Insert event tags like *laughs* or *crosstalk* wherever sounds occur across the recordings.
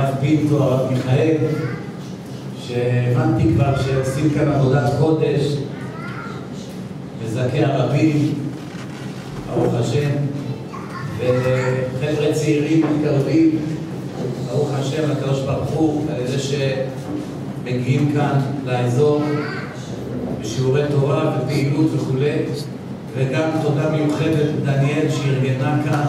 הרב פינטו, הרב מיכאל, שהבנתי כבר שעושים כאן עבודת קודש, מזכי הרבים, ברוך השם, וחבר'ה צעירים מתקרבים, ברוך השם, הקדוש ברוך הוא, על ידי שמגיעים כאן לאזור בשיעורי תורה ופעילות וכולי. וגם תודה מיוחדת לדניאל שארגנה כאן.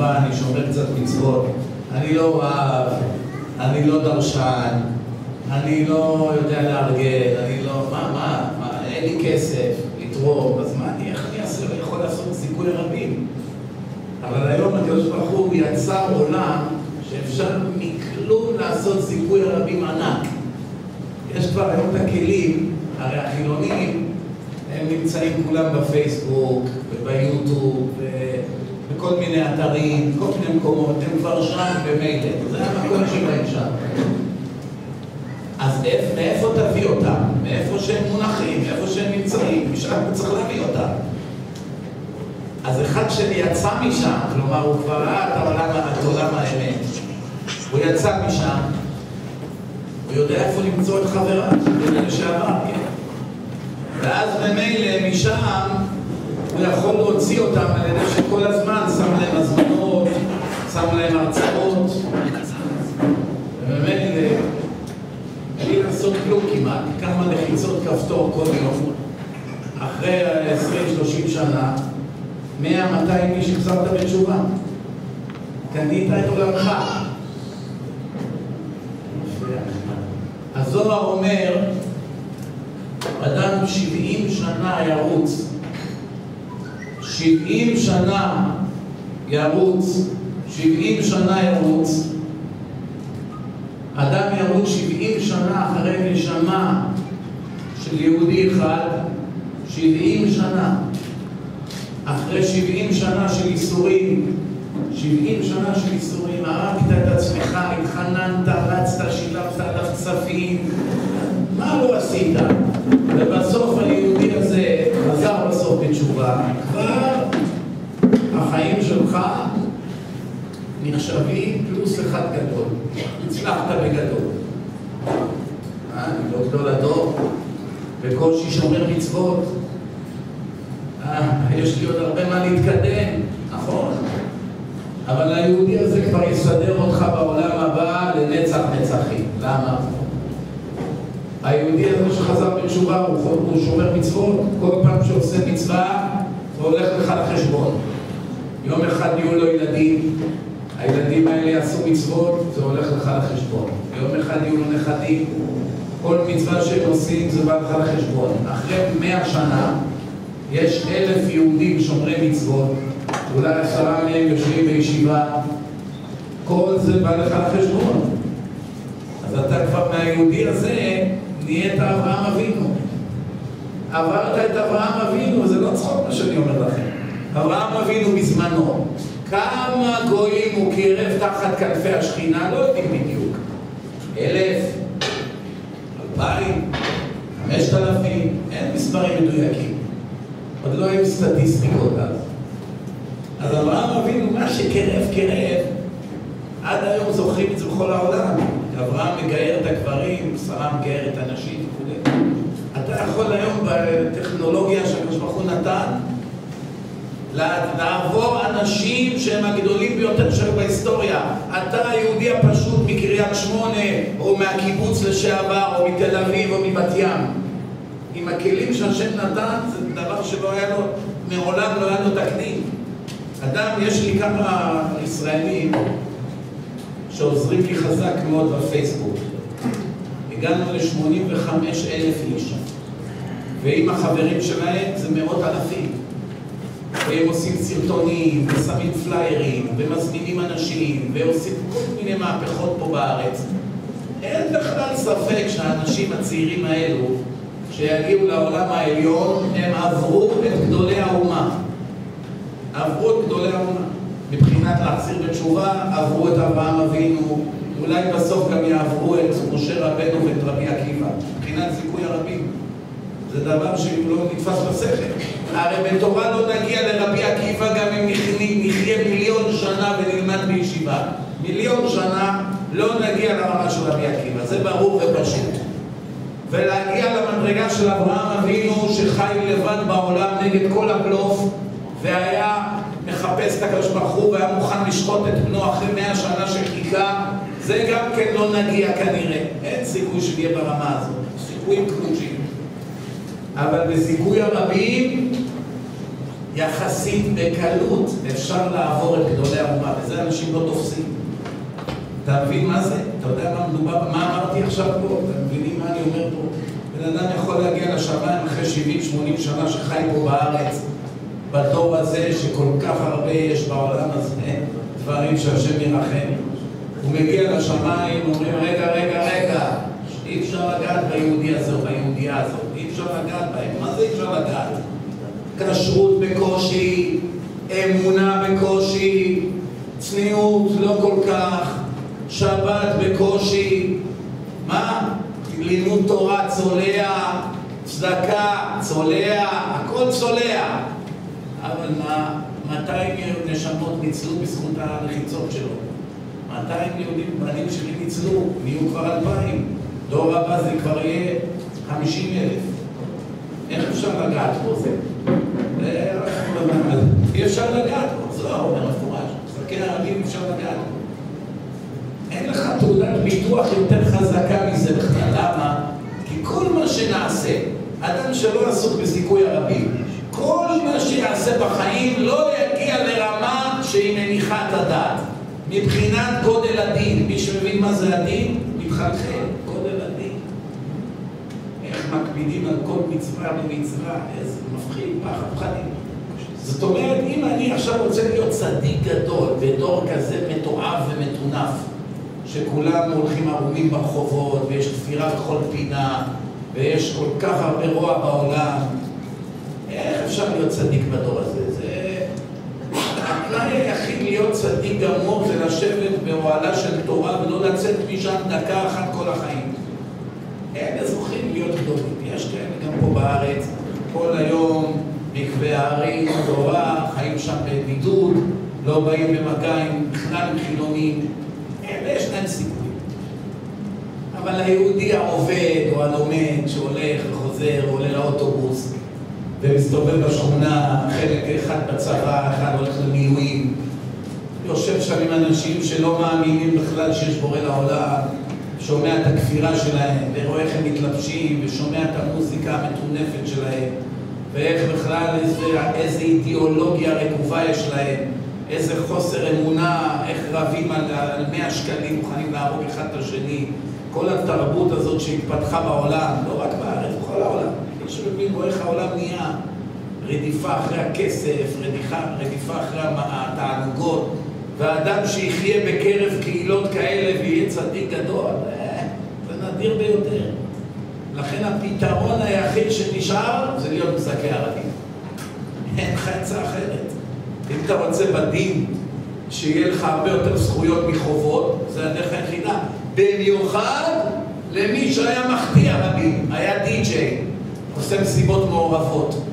בתשובה, אני שומר קצת מצוות, אני לא רב, אני לא דרשן, אני לא יודע לארגן, אני לא, מה, מה, מה, אין לי כסף לתרום, אז מה, אני, איך אני אעשה, אני יכול לעשות סיכוי רבים. אבל היום הקדוש ברוך הוא יצר עולם שאפשר מכלום לעשות זיכוי רבים ענק. יש כבר היום את הכלים, הרי החילונים הם נמצאים כולם בפייסבוק וביוטיוב ובכל מיני אתרים, כל מיני מקומות, הם כבר שם במילא, זה המקום שלהם שם. אז מאיפה תביא אותם? מאיפה שהם מונחים, מאיפה שהם נמצאים, משם הוא צריך להביא אותם. אז אחד שלי יצא משם, כלומר הוא כבר ראה את העולם, את עולם האמת. הוא יצא משם, הוא יודע איפה למצוא את חבריו, לשעבר, כן. ואז ממילא משם הוא יכול להוציא אותם על ידי שכל הזמן שם להם הזמנות, שם להם הרצאות. וממילא, בלי לעשות כלום כמעט, כמה לחיצות כפתור כל יום, אחרי 20-30 שנה, 100-200 איש החזרת בתשובה. קנית את עולמך. הזוהר אומר, אדם 70 שנה ירוץ, 70 שנה ירוץ, 70 שנה ירוץ, אדם ירוץ 70 שנה אחרי נשמה של יהודי אחד, 70 שנה. אחרי 70 שנה של ייסורים, 70 שנה של ייסורים, הרגת את עצמך, התחננת, רצת, שילמת עליו כספים, מה לא עשית? ובסוף היהודי הזה חזר בסוף בתשובה, כבר החיים שלך נחשבים פלוס אחד גדול, הצלחת בגדול. אני לא גדול הדור, בקושי שומר מצוות, יש לי עוד הרבה מה להתקדם, נכון. אבל היהודי הזה כבר יסדר אותך בעולם הבא לנצח נצחים. למה? היהודי הזה שחזר בתשובה, הוא שומר מצוות, כל פעם שעושה מצווה, זה הולך לך לחשבון. יום אחד יהיו לו ילדים, הילדים האלה יעשו מצוות, זה הולך לך לחשבון. יום אחד יהיו לו נכדים, כל מצווה שהם עושים זה בא לך לחשבון. אחרי מאה שנה, יש אלף יהודים שומרי מצוות, אולי עשרה מהם יושבים בישיבה, כל זה בא לך לחשבון. אז אתה כבר מהיהודי הזה נהיית אברהם אבינו. עברת את אברהם אבינו, זה לא צחוק מה שאני אומר לכם. אברהם אבינו בזמנו, כמה גויים הוא קירב תחת כנפי השכינה, לא יודעים בדיוק. אלף, אלפיים, חמשת אלפים, אין מספרים מדויקים. עוד לא היו סטטיסטיקות אז. אז אברהם אבינו, מה שקרב קרב, עד היום זוכרים את זה בכל העולם. אברהם מגייר את הגברים, שרה מגייר את הנשים וכו'. אתה יכול היום בטכנולוגיה שהקדוש ברוך הוא נתן, לעבור אנשים שהם הגדולים ביותר שהיו בהיסטוריה. אתה היהודי הפשוט מקריית שמונה, או מהקיבוץ לשעבר, או מתל אביב, או מבת ים. עם הכלים שהשם נתן, זה דבר שלא היה לו מעולם לא היה לו תקדים. אדם, יש לי כמה ישראלים שעוזרים לי חזק מאוד בפייסבוק. הגענו ל-85 אלף איש, ועם החברים שלהם זה מאות אלפים. והם עושים סרטונים, ושמים פליירים, ומזמינים אנשים, ועושים כל מיני מהפכות פה בארץ. אין בכלל ספק שהאנשים הצעירים האלו, שיגיעו לעולם העליון, הם עברו את גדולי האומה. עברו את גדולי האומה. מבחינת להחזיר בתשובה, עברו את אברהם אבינו, אולי בסוף גם יעברו את משה רבנו ואת רבי עקיבא, מבחינת זיכוי הרבים. זה דבר שלא נתפס בשכל. הרי בתורה לא נגיע לרבי עקיבא גם אם נחיה מיליון שנה ונלמד בישיבה. מיליון שנה לא נגיע לרמה של רבי עקיבא, זה ברור ופשוט. ולהגיע למדרגה של אברהם אבינו שחי לבד בעולם נגד כל הבלוף והיה מחפש את הקדוש ברוך הוא והיה מוכן לשחוט את בנו אחרי מאה שנה שחיכה זה גם כן לא נגיע כנראה. אין סיכוי שנהיה ברמה הזאת. סיכויים קדושים. אבל בזיכוי הרבים, יחסית בקלות אפשר לעבור את גדולי האומה, וזה אנשים לא תופסים. אתה מבין מה זה? אתה יודע מה מדובר, מה אמרתי עכשיו פה? אתם מבינים מה אני אומר פה? בן אדם יכול להגיע לשמיים אחרי 70-80 שנה שחי פה בארץ, בדור הזה שכל כך הרבה יש בעולם הזה, דברים שהשם ירחם. הוא מגיע לשמיים, אומרים רגע, רגע, רגע, אי אפשר לגעת ביהודי הזה או ביהודייה הזאת, אפשר לגעת בהם. מה זה אי אפשר לגעת? כשרות בקושי, אמונה בקושי, צניעות לא כל כך, שבת בקושי, מה? לימוד תורה צולע, צדקה צולע, הכל צולע. אבל מה, 200 נשמות ניצלו בזכות הלחיצות שלו. 200 יהודים, בנים שלי ניצלו, נהיו כבר 2,000. דור הבא זה כבר יהיה 50 אלף. איך אפשר לגעת בו זה? אי אפשר לגעת בו, זה לא אומר מפורש. מסתכל הרבים אפשר לגעת. אין לך תעודת ביטוח יותר חזקה מזה בכלל. למה? כי כל מה שנעשה, אדם שלא עסוק בזיכוי הרבים, כל מה שיעשה בחיים לא יגיע לרמה שהיא מניחה את הדעת. מבחינת גודל הדין, מי שמבין מה זה הדין, מתחלחל, גודל הדין. איך מקפידים על כל מצווה ומצווה, איזה מפחיד, פחד פחדים. זאת אומרת, אם אני עכשיו רוצה להיות צדיק גדול בדור כזה מתועב ומטונף, שכולם הולכים ערומים ברחובות, ויש תפירה בכל פינה, ויש כל כך הרבה רוע בעולם, איך אפשר להיות צדיק בדור הזה? זה... התנאי היחיד להיות צדיק גמור זה לשבת באוהלה של תורה ולא לצאת משם דקה אחת כל החיים. אלה זוכים להיות גדולים. יש כאלה גם פה בארץ, כל היום מקווה הערים, תורה, חיים שם בבידוד, לא באים במגע עם בכלל עם חילונים. יש להם סיכוי. אבל היהודי העובד או הלומד שהולך וחוזר, עולה לאוטובוס ומסתובב בשכונה, חלק אחד בצבא, אחד הולך למילואים, יושב שם עם אנשים שלא מאמינים בכלל שיש בורא לעולם, שומע את הכפירה שלהם, ורואה איך הם מתלבשים, ושומע את המוזיקה המטונפת שלהם, ואיך בכלל איזה, איזה אידיאולוגיה רקובה יש להם, איזה חוסר אמונה, איך רבים על, על 100 שקלים, מוכנים להרוג אחד את השני. כל התרבות הזאת שהתפתחה בעולם, לא רק בארץ, בכל העולם. מי שמבין בו איך העולם נהיה רדיפה אחרי הכסף, רדיפה, רדיפה אחרי התענוגות, והאדם שיחיה בקרב קהילות כאלה צדיק גדול, אה, זה נדיר ביותר. לכן הפתרון היחיד שנשאר זה להיות מזכה הרבים. אין לך עצה אחרת. אם אתה רוצה בדין שיהיה לך הרבה יותר זכויות מחובות, זה הדרך היחידה. במיוחד למי שהיה מחטיא רבים, היה די-ג'יי, עושה מסיבות מעורבות.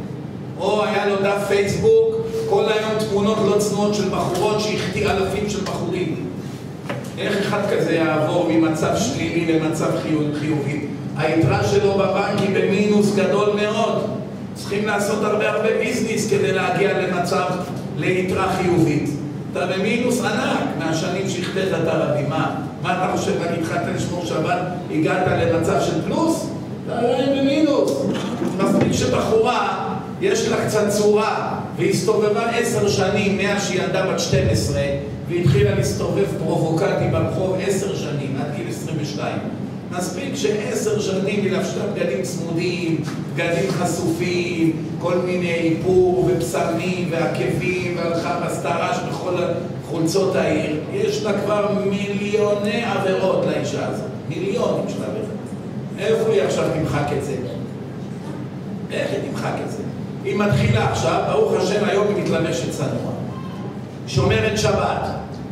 או היה לו דף פייסבוק, כל היום תמונות לא צנועות של בחורות שהחטיא אלפים של בחורים. איך אחד כזה יעבור ממצב שלילי למצב חיובי? היתרה שלו בבנק היא במינוס גדול מאוד. צריכים לעשות הרבה הרבה ביזנס כדי להגיע למצב, ליתרה חיובית. אתה במינוס ענק מהשנים שהחטאת את הרבים. מה? מה אתה חושב, נגיד התחלת לשמור שבת, הגעת למצב של פלוס? אתה עדיין במינוס. מספיק שבחורה יש לה קצת צורה, והסתובבה עשר שנים מאז שהיא ילדה בת 12 והתחילה להסתובב פרובוקטי ברחוב עשר שנים, עד גיל 22. מספיק שעשר שנים היא לבשה בגדים צמודים, בגדים חשופים, כל מיני איפור ובשמים ועקבים והלכה ועשתה רעש בכל חולצות העיר. יש לה כבר מיליוני עבירות לאישה הזאת, מיליונים של עבירות. איפה היא עכשיו תמחק את זה? איך היא תמחק את זה? היא מתחילה עכשיו, ברוך השם היום היא מתלבשת צנוע. שומרת שבת,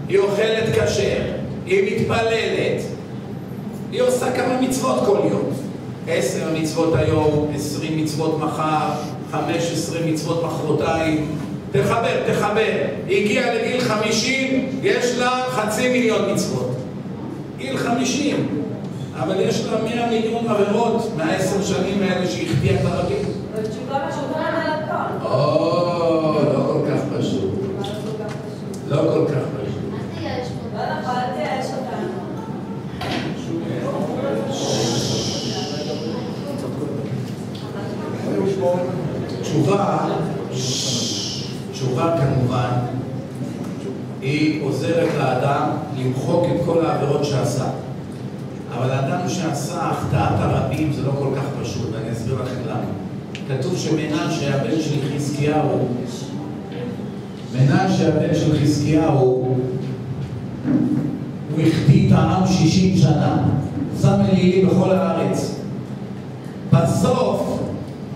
היא אוכלת כשר, היא מתפללת, היא עושה כמה מצוות כל יום. עשר מצוות היום, עשרים מצוות מחר, חמש עשרה מצוות מחרתיים. תחבר, תחבר. הגיעה לגיל חמישים, יש לה חצי מיליון מצוות. גיל חמישים. אבל יש לה מאה מיליון עבירות מהעשר שנים האלה שהחטיאה את הרבים. או, לא כל כך פשוט. לא כל כך פשוט. תשובה, תשובה כמובן, היא עוזרת לאדם למחוק את כל העבירות שעשה. אבל האדם שעשה החטאת הרבים זה לא כל כך פשוט, ואני אסביר לכם למה. כתוב שמנשה, הבן של חזקיהו, מנשה, הבן של חזקיהו, הוא החטיא את העם שישים שנה, שם אלילים בכל הארץ. בסוף,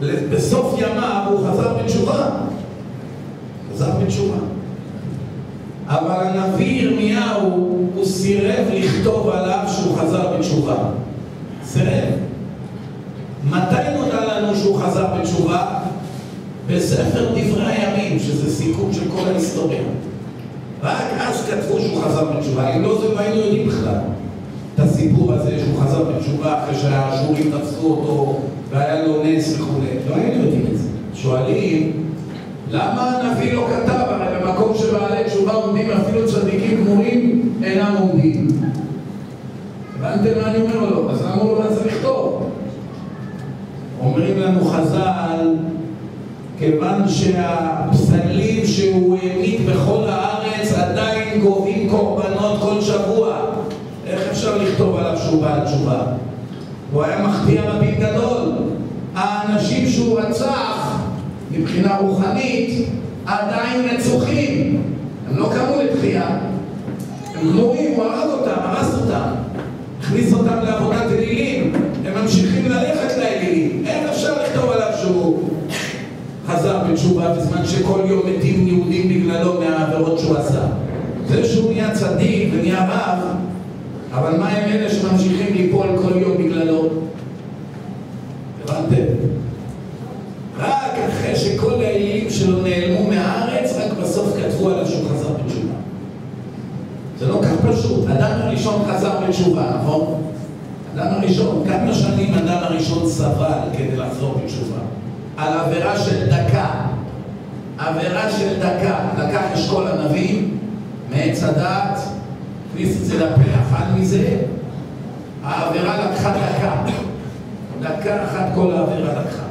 בסוף ימיו הוא חזר בתשובה. חזר בתשובה. אבל הנביא ירמיהו, הוא סירב לכתוב עליו שהוא חזר בתשובה. סירב. מתי נודע לנו שהוא חזר בתשובה? בספר דברי הימים, שזה סיכום של כל ההיסטוריה. רק אז כתבו שהוא חזר בתשובה. אם לא זה, לא היינו יודעים בכלל את הסיפור הזה שהוא חזר בתשובה אחרי שהאשורים תפסו אותו והיה לו נס וכו'. לא היינו יודעים את זה. שואלים, למה הנביא לא כתב? הרי במקום שבעלי תשובה עומדים אפילו צדיקים גמורים אינם עומדים. הבנתם מה אני אומר לו? אז למה הוא לא צריך לכתוב? אומרים לנו חז"ל, כיוון שהפסלים שהוא העמיד בכל הארץ עדיין גובים קורבנות כל שבוע. איך אפשר לכתוב עליו שהוא בעל תשובה? הוא היה מחטיא רבים גדול. האנשים שהוא רצח, מבחינה רוחנית, עדיין נצוחים. הם לא קמו לתחייה. הם גמורים, הוא הרג אותם, הרס אותם. הכניס אותם לעבודת אלילים. הם ממשיכים ללכת לאלילים. איך אפשר לכתוב עליו שהוא חזר בתשובה בזמן שכל יום מתים יהודים בגללו מהעבירות שהוא עשה? זה שהוא נהיה צדיק ונהיה רב, אבל מה הם אלה שממשיכים ליפול כל יום בגללו? הבנתם? רק אחרי שכל האלים שלו נעלמו מהארץ, רק בסוף כתבו עליו שהוא חזר בתשובה. זה לא כך פשוט. אדם הראשון חזר בתשובה, נכון? אדם הראשון, כמה שנים אדם הראשון סבל כדי לחזור בתשובה? על עבירה של דקה. עבירה של דקה. לקח אשכול ענבים מעץ הדעת, הכניס את זה לפה, אכל מזה, העבירה לקחה דקה. דקה אחת כל העבירה לקחה.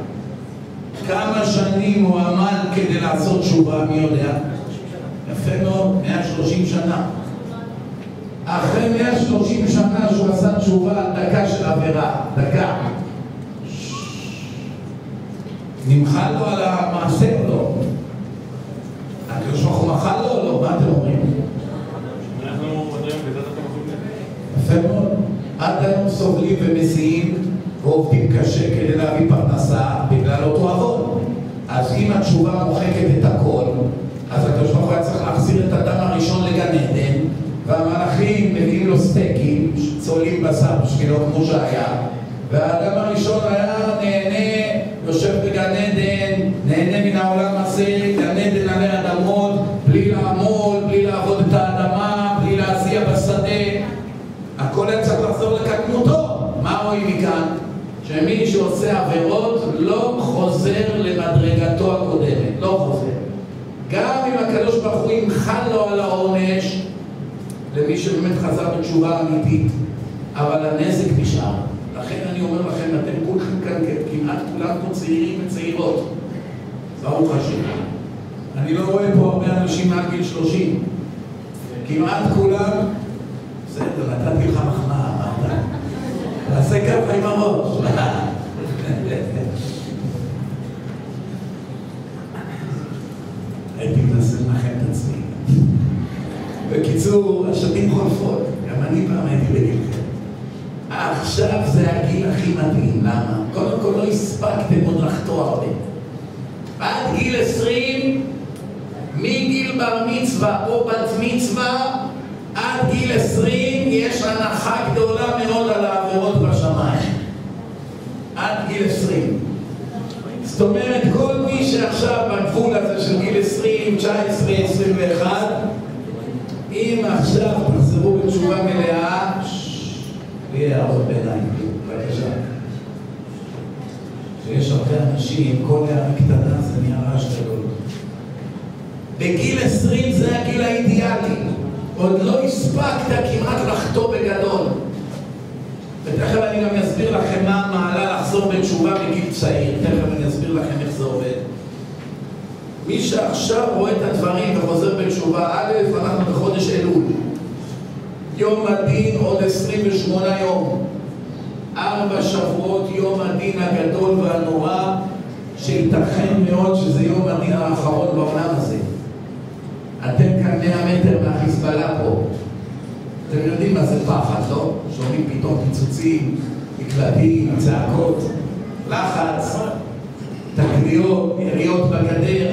כמה שנים הוא עמל כדי לעשות תשובה, מי יודע? יפה מאוד, 130 שנה. אחרי 130 שנה שהוא עשה תשובה על דקה של עבירה, דקה. נמחל לו על המעשה או לא? הקדוש ברוך הוא מחל לו או לא? מה אתם אומרים? יפה מאוד. עד היום סובלים ומסיעים ועובדים קשה כדי להביא פרנסה בגלל אותו עוון. אז אם התשובה מוחקת את הכל, אז הקדוש ברוך הוא היה צריך להחזיר את האדם הראשון לגן עדן, והמלאכים מביאים לו סטייקים, צולעים בשר בשבילו כמו שהיה, והאדם הראשון היה נהנה, יושב בגן עדן, נהנה מן העולם הזה, גן עדן עלי אדמות, שמי שעושה עבירות לא חוזר למדרגתו הקודמת, לא חוזר. גם אם הקדוש ברוך הוא ימחל לו על העונש, למי שבאמת חזר בתשובה אמיתית, אבל הנזק נשאר. לכן אני אומר לכם, אתם כולכם כאן, כמעט כולם פה צעירים וצעירות, ברוך השם. אני לא רואה פה הרבה אנשים מעל גיל 30. כמעט כולם, בסדר, נתתי לך מחמאה. תעשה ככה עם הראש. הייתי מנסה לנחם את עצמי. בקיצור, השנים חולפות, גם אני פעם הייתי בגיל כזה. עכשיו זה הגיל הכי מדהים, למה? קודם כל לא הספקתם עוד לחתור הרבה. עד גיל עשרים, מגיל בר מצווה או בת מצווה, עד גיל עשרים יש הנחה גדולה מאוד על העבירות בשמיים. עד גיל עשרים. זאת אומרת, כל מי שעכשיו בגבול הזה של גיל עשרים, תשע עשרה, עשרים ואחד, אם עכשיו תחזרו בתשובה מלאה, בלי הערות ביניים, בבקשה. שיש הרבה אנשים, כל הערה קטנה זה נהיה רעש גדול. בגיל 20 זה הגיל האידיאלי. עוד לא הספקת כמעט לחטוא בגדול. ותכף אני גם אסביר לכם מה המעלה לחזור בתשובה בגיל צעיר. תכף אני אסביר לכם איך זה עובד. מי שעכשיו רואה את הדברים וחוזר בתשובה, א', אנחנו בחודש אלול. יום הדין עוד 28 יום. ארבע שבועות יום הדין הגדול והנורא, שייתכן מאוד שזה יום הדין האחרון בעולם הזה. אתם כאן 100 מטר מהחיזבאללה פה. אתם יודעים מה זה פחד, לא? שומעים פתאום פיצוצים, מקלטים, צעקות, לחץ, תקריות, יריות בגדר.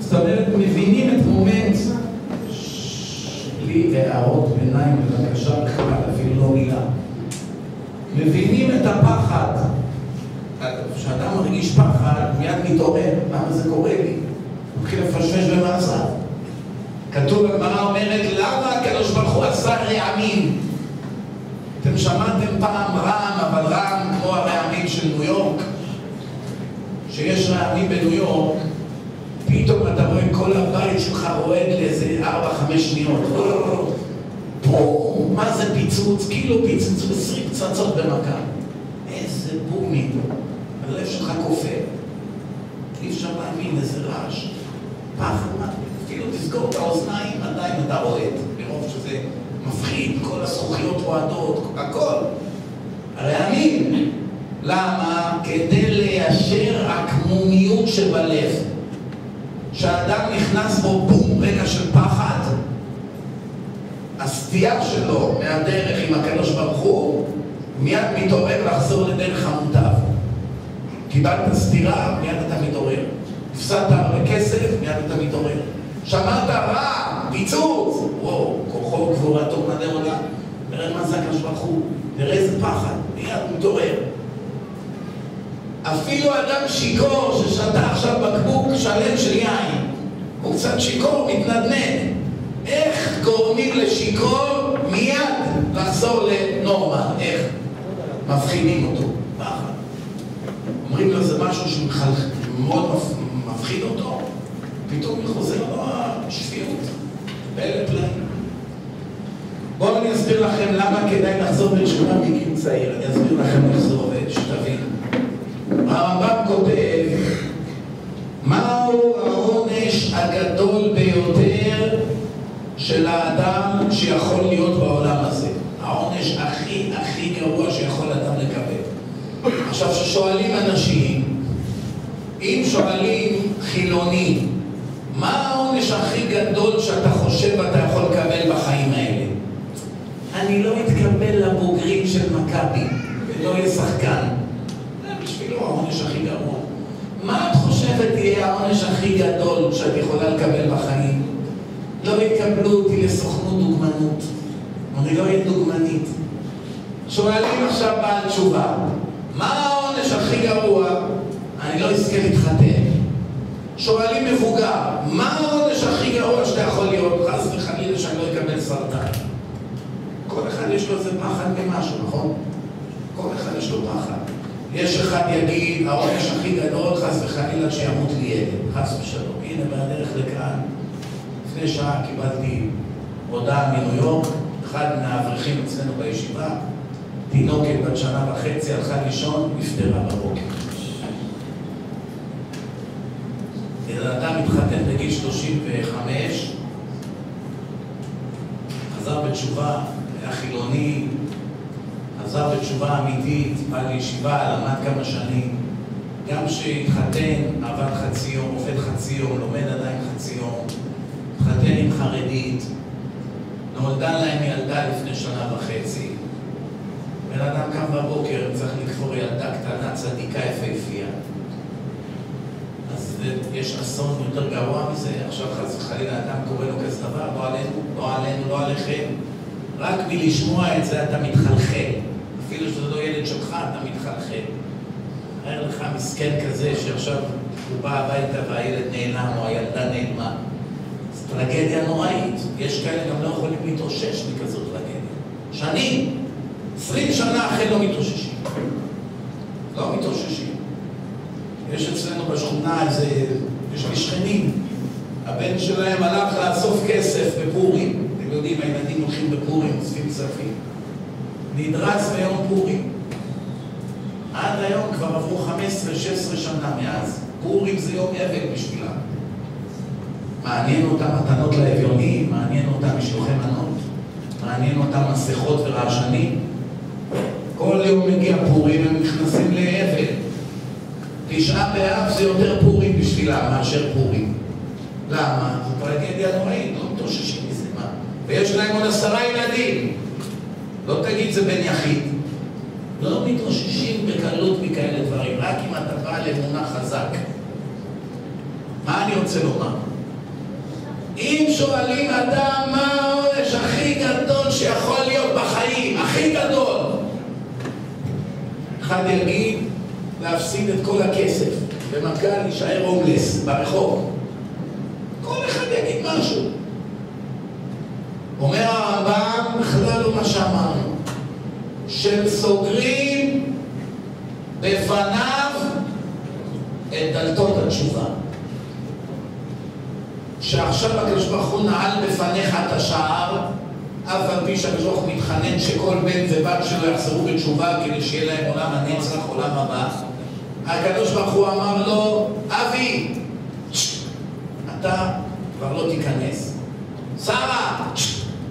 זאת אומרת, מבינים את מומנט בלי הערות ביניים בבקשה בכלל, אפילו לא מילה. מבינים את הפחד. כשאדם מרגיש פחד, מיד מתעורר, למה זה קורה לי? מתחיל לפשפש במעשיו. כתוב בגמרא אומרת, למה הקדוש ברוך הוא עשה רעמים? אתם שמעתם פעם רעם, אבל רעם כמו הרעמים של ניו יורק? שיש רעמים בניו יורק, פתאום אתה רואה כל הבית שלך רועד לאיזה ארבע, חמש שניות. בום, מה זה פיצוץ? כאילו פיצוץ עשרים פצצות במכה. איזה בומים. הלב שלך כופר. אי אפשר להאמין איזה רעש. פחד, אפילו תסגור את האוזניים, עדיין אתה רועד. מרוב שזה מפחיד, כל הזכוכיות רועדות, הכל. הרעמים. למה? כדי ליישר עקמומיות שבלב. כשאדם נכנס בו בום, רגע של פחד, הסטייה שלו מהדרך עם הקדוש ברוך הוא, מיד מתעורר לחזור לדרך המוטב. קיבלת סטירה, מיד אתה מתעורר. הפסדת הרבה כסף, מיד אתה מתעורר. שמעת רע, פיצוץ, וואו, כוחו וגבורתו מנדה עולם. נראה מה זה הקדוש ברוך הוא, נראה איזה פחד, מיד מתעורר. אפילו אדם שיכור ששתה עכשיו בקבוק שלם של יין, הוא קצת שיכור, מתנדנד. איך גורמים לשיכור מיד לחזור לנורמה? איך? מבחינים אותו. פחד. אומרים לו זה משהו שמאוד מפחיד אותו, פתאום חוזר לו השפיות. באלה פלאים. בואו אני אסביר לכם למה כדאי לחזור בתשובה מגיל צעיר. אני אסביר לכם איך זה עובד, שתבינו. הרמב"ם כותב, מהו העונש הגדול ביותר של האדם שיכול להיות בעולם הזה? העונש הכי הכי גרוע שיכול אדם לקבל. עכשיו, כששואלים אנשים, אם שואלים חילוני, מה העונש הכי גדול שאתה חושב אתה יכול לקבל בחיים האלה? אני לא אתקבל לבוגרים של מכבי, ולא אהיה שחקן. אפילו העונש הכי גרוע. מה את חושבת יהיה העונש הכי גדול שאת יכולה לקבל בחיים? לא יקבלו אותי לסוכנות דוגמנות. אני לא אהיה דוגמנית. שואלים עכשיו בעל תשובה, מה העונש הכי גרוע? אני לא אזכה להתחתן. שואלים מבוגר, מה העונש הכי גרוע שאתה יכול להיות? חס וחלילה שאני לא אקבל סרטן. כל אחד יש לו איזה פחד ממשהו, נכון? כל אחד יש לו פחד. יש אחד יגיד, העונש הכי גדול, חס וחלילה, שימות לי ילד, חס ושלום. הנה, בדרך לכאן, לפני שעה קיבלתי הודעה מניו יורק, אחד מהאברכים אצלנו בישיבה, תינוקת בת שנה וחצי, הלכה לישון, נפטרה בבוקר. בן אדם התחתן בגיל 35, חזר בתשובה, היה חילוני, חזר בתשובה אמיתית, בא לישיבה, למד כמה שנים. גם כשהתחתן, עבד חצי יום, עובד חצי יום, לומד עדיין חצי יום, התחתן עם חרדית, נולדה להם ילדה לפני שנה וחצי. בן אדם קם בבוקר, צריך לקבור ילדה קטנה, צדיקה יפהפייה. אז יש אסון יותר גרוע מזה, עכשיו חס וחלילה אדם קורא לו כזה דבר, לא עלינו, לא עלינו, לא עליכם. רק מלשמוע את זה אתה מתחלחל. אפילו שזה לא ילד שלך, אתה מתחלחל. תאר לך מסכן כזה שעכשיו הוא בא הביתה והילד נעלם או הילדה נעלמה. זו טרגדיה נוראית. יש כאלה גם לא יכולים להתאושש מכזאת טרגדיה. שנים, עשרים שנה אחרי לא מתאוששים. לא מתאוששים. יש אצלנו בשכונה איזה, יש לי שכנים, הבן שלהם הלך לאסוף כסף בפורים. אתם יודעים, הילדים הולכים בפורים, אוספים כספים. נדרס ביום פורים. עד היום כבר עברו 15-16 שנה מאז. פורים זה יום אבל בשבילם. מעניין אותם מתנות לאביונים, מעניין אותם משלוחי מנות, מעניין אותם מסכות ורעשנים. כל יום מגיע פורים, הם נכנסים לאבל. תשעה באב זה יותר פורים בשבילם מאשר פורים. למה? זו טרגדיה נוראית, לא מתאוששים מזה, מה? ויש להם עוד עשרה ילדים. לא תגיד זה בן יחיד. לא מתאוששים בקלות מכאלה דברים, רק אם אתה בא לאמונה חזק. מה אני רוצה לומר? אם שואלים אדם מה העונש הכי גדול שיכול להיות בחיים, הכי גדול, אחד יגיד להפסיד את כל הכסף, במכה להישאר הומלס ברחוב. כל אחד יגיד משהו. אומר הרמב"ם, בכלל לא מה שאמרנו. שהם סוגרים בפניו את דלתות התשובה. שעכשיו הקדוש ברוך הוא נעל בפניך את השער, אף על פי שהקדוש ברוך הוא מתחנן שכל בן ובת שלו יחזרו בתשובה כדי שיהיה להם עולם הנצח, עולם הבא. הקדוש ברוך הוא אמר לו, אבי, אתה כבר לא תיכנס. שרה,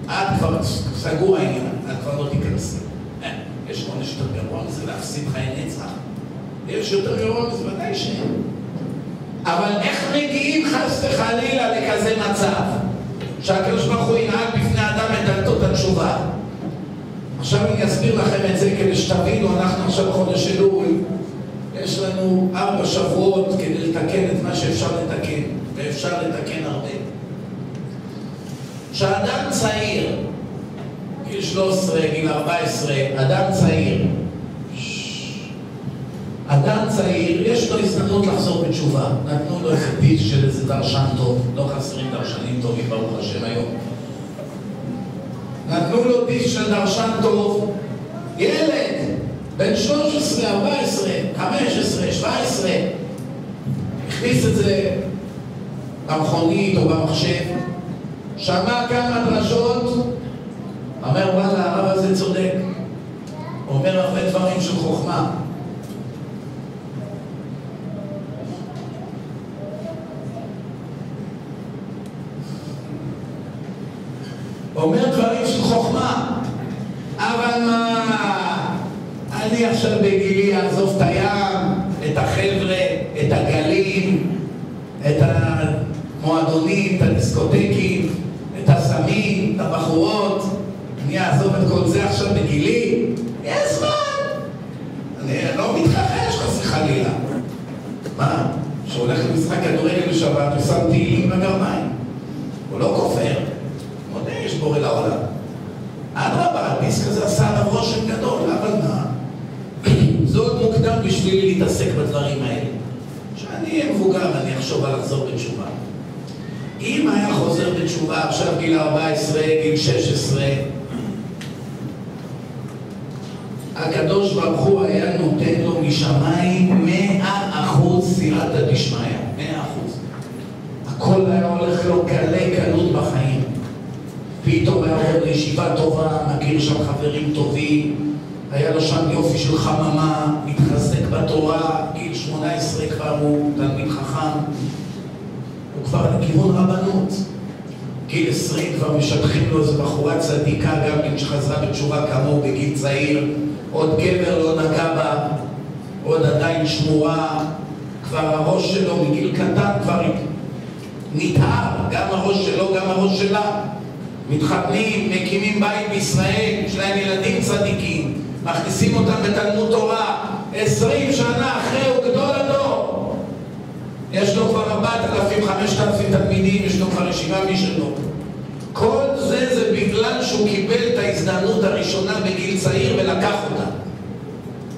את כבר סגור העניין, את כבר לא תיכנסי. יש עונש יותר גרוע מזה להפסיד חיי נצח? יש יותר גרוע מזה? ודאי שאין. אבל איך מגיעים חס וחלילה לכזה מצב שהקדוש ברוך הוא ינהג בפני אדם את דלתות התשובה? עכשיו אני אסביר לכם את זה כדי שתבינו, אנחנו עכשיו בחודש אלול, יש לנו ארבע שבועות כדי לתקן את מה שאפשר לתקן, ואפשר לתקן הרבה. כשאדם צעיר גיל 13, גיל 14, אדם צעיר. אדם צעיר, יש לו הזדמנות לחזור בתשובה. נתנו לו איזה פיס של איזה דרשן טוב, לא חסרים דרשנים טובים, ברוך השם היום. נתנו לו פיס של דרשן טוב, ילד, בן 13, 14, 15, 17, הכניס את זה במכונית או במחשב, שמע כמה דרשות, אומר וואלה, הרב הזה צודק. אומר הרבה דברים של חוכמה. אומר דברים של חוכמה, אבל מה, אני עכשיו בגילי אעזוב את הים, את החבר'ה, את הגלים, את המועדונים, את הדיסקוטקים, את הסמים, את הבחורות, אני אעזוב את כל זה עכשיו בגילי? יש זמן. אני לא מתכחש חס וחלילה. מה? שהולך למשחק כדורגל בשבת ושם תהילים בגרמיים. הוא לא כופר. מודה, יש בורא לעולם. אדרבה, הדיסק הזה עשה עליו רושם גדול, אבל מה? זה עוד מוקדם בשבילי להתעסק בדברים האלה. כשאני אהיה מבוגר ואני אחשוב על לחזור בתשובה. אם היה חוזר בתשובה עכשיו גיל 14, גיל 16, הקדוש ברוך הוא היה נותן לו משמיים מאה אחוז סייעתא דשמיא, מאה אחוז. הכל היה הולך לו קלי קלות בחיים. פתאום היה עובר לישיבה טובה, מכיר שם חברים טובים, היה לו שם יופי של חממה, מתחזק בתורה, גיל 18 כבר הוא תלמיד חכם. הוא כבר לכיוון רבנות. גיל עשרים כבר משבחים לו איזו בחורה צדיקה, גם כן שחזרה בתשובה כמוהו בגיל צעיר, עוד גבר לא נגע בה, עוד עדיין שמורה, כבר הראש שלו מגיל קטן כבר נטהר, גם הראש שלו, גם הראש שלה. מתחתנים, מקימים בית בישראל, יש להם ילדים צדיקים, מכניסים אותם בתלמוד תורה, עשרים שנה אחרי הוא גדול הדור. יש לו כבר ארבעת אלפים, חמשת אלפים תלמידים, יש לו כבר ישיבה משלו. כל זה זה בגלל שהוא קיבל את ההזדמנות הראשונה בגיל צעיר ולקח אותה.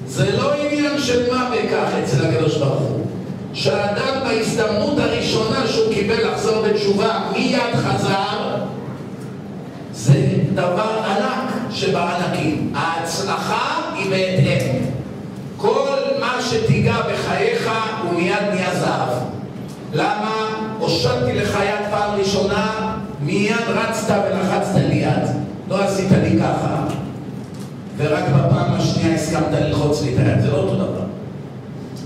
זה לא עניין של מה בכך אצל הקדוש ברוך הוא. שהאדם בהזדמנות הראשונה שהוא קיבל לחזור בתשובה מיד חזר, זה דבר ענק שבענקים. ההצלחה היא בהתאם. כל מה שתיגע בחייך הוא מיד נהיה זהב. למה? הושטתי לך יד פעם ראשונה, מיד רצת ולחצת לי יד. לא עשית לי ככה, ורק בפעם השנייה הסכמת ללחוץ לי את היד. זה לא אותו דבר.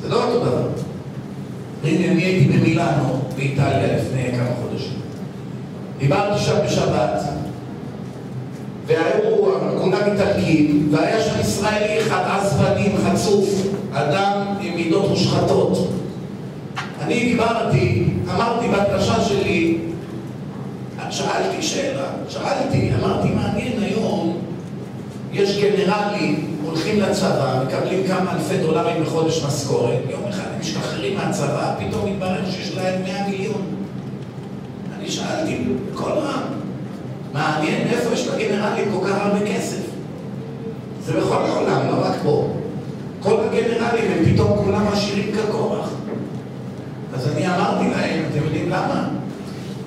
זה לא אותו דבר. הנה, אני הייתי במילאנו, באיטליה, לפני כמה חודשים. דיברתי שם בשבת, והיו כולם איטלקים, והיה שם ישראלי אחד, עז פנים, חצוף, אדם עם מידות מושחתות. אני דיברתי, אמרתי בדרשה שלי, שאלתי שאלה, שאלתי, אמרתי, מעניין היום, יש גנרלים, הולכים לצבא, מקבלים כמה אלפי דולרים בחודש משכורת, יום אחד הם משתחררים מהצבא, פתאום מתברר שיש להם 100 מיליון. אני שאלתי בקול רם, מעניין איפה יש לגנרלים כל כך הרבה כסף. זה בכל העולם, לא רק פה. כל הגנרלים הם פתאום כולם עשירים כקורח. אז אני אמרתי להם, אתם יודעים למה?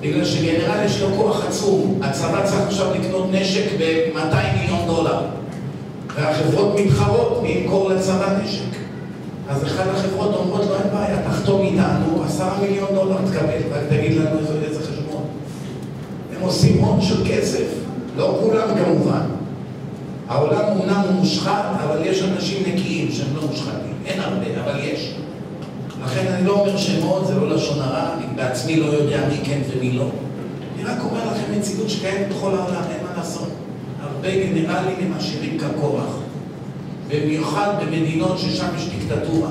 בגלל שגנרל יש לו כוח עצום. הצבא צריך עכשיו לקנות נשק ב-200 מיליון דולר. והחברות מתחרות מי ימכור לצבא נשק. אז אחת החברות אומרות לו, אין בעיה, תחתום איתנו, עשרה מיליון דולר תקבל, רק תגיד לנו איזה עושים הון של כסף, לא כולם כמובן. העולם אומנם הוא מושחת, אבל יש אנשים נקיים שהם לא מושחתים. אין הרבה, אבל יש. לכן אני לא אומר שמות, זה לא לשון הרע, אני בעצמי לא יודע מי כן ומי לא. אני רק אומר לכם מציאות שקיימת בכל העולם, אין מה לעשות. הרבה גנרלים הם עשירים כקורח. במיוחד במדינות ששם יש דיקטטורה,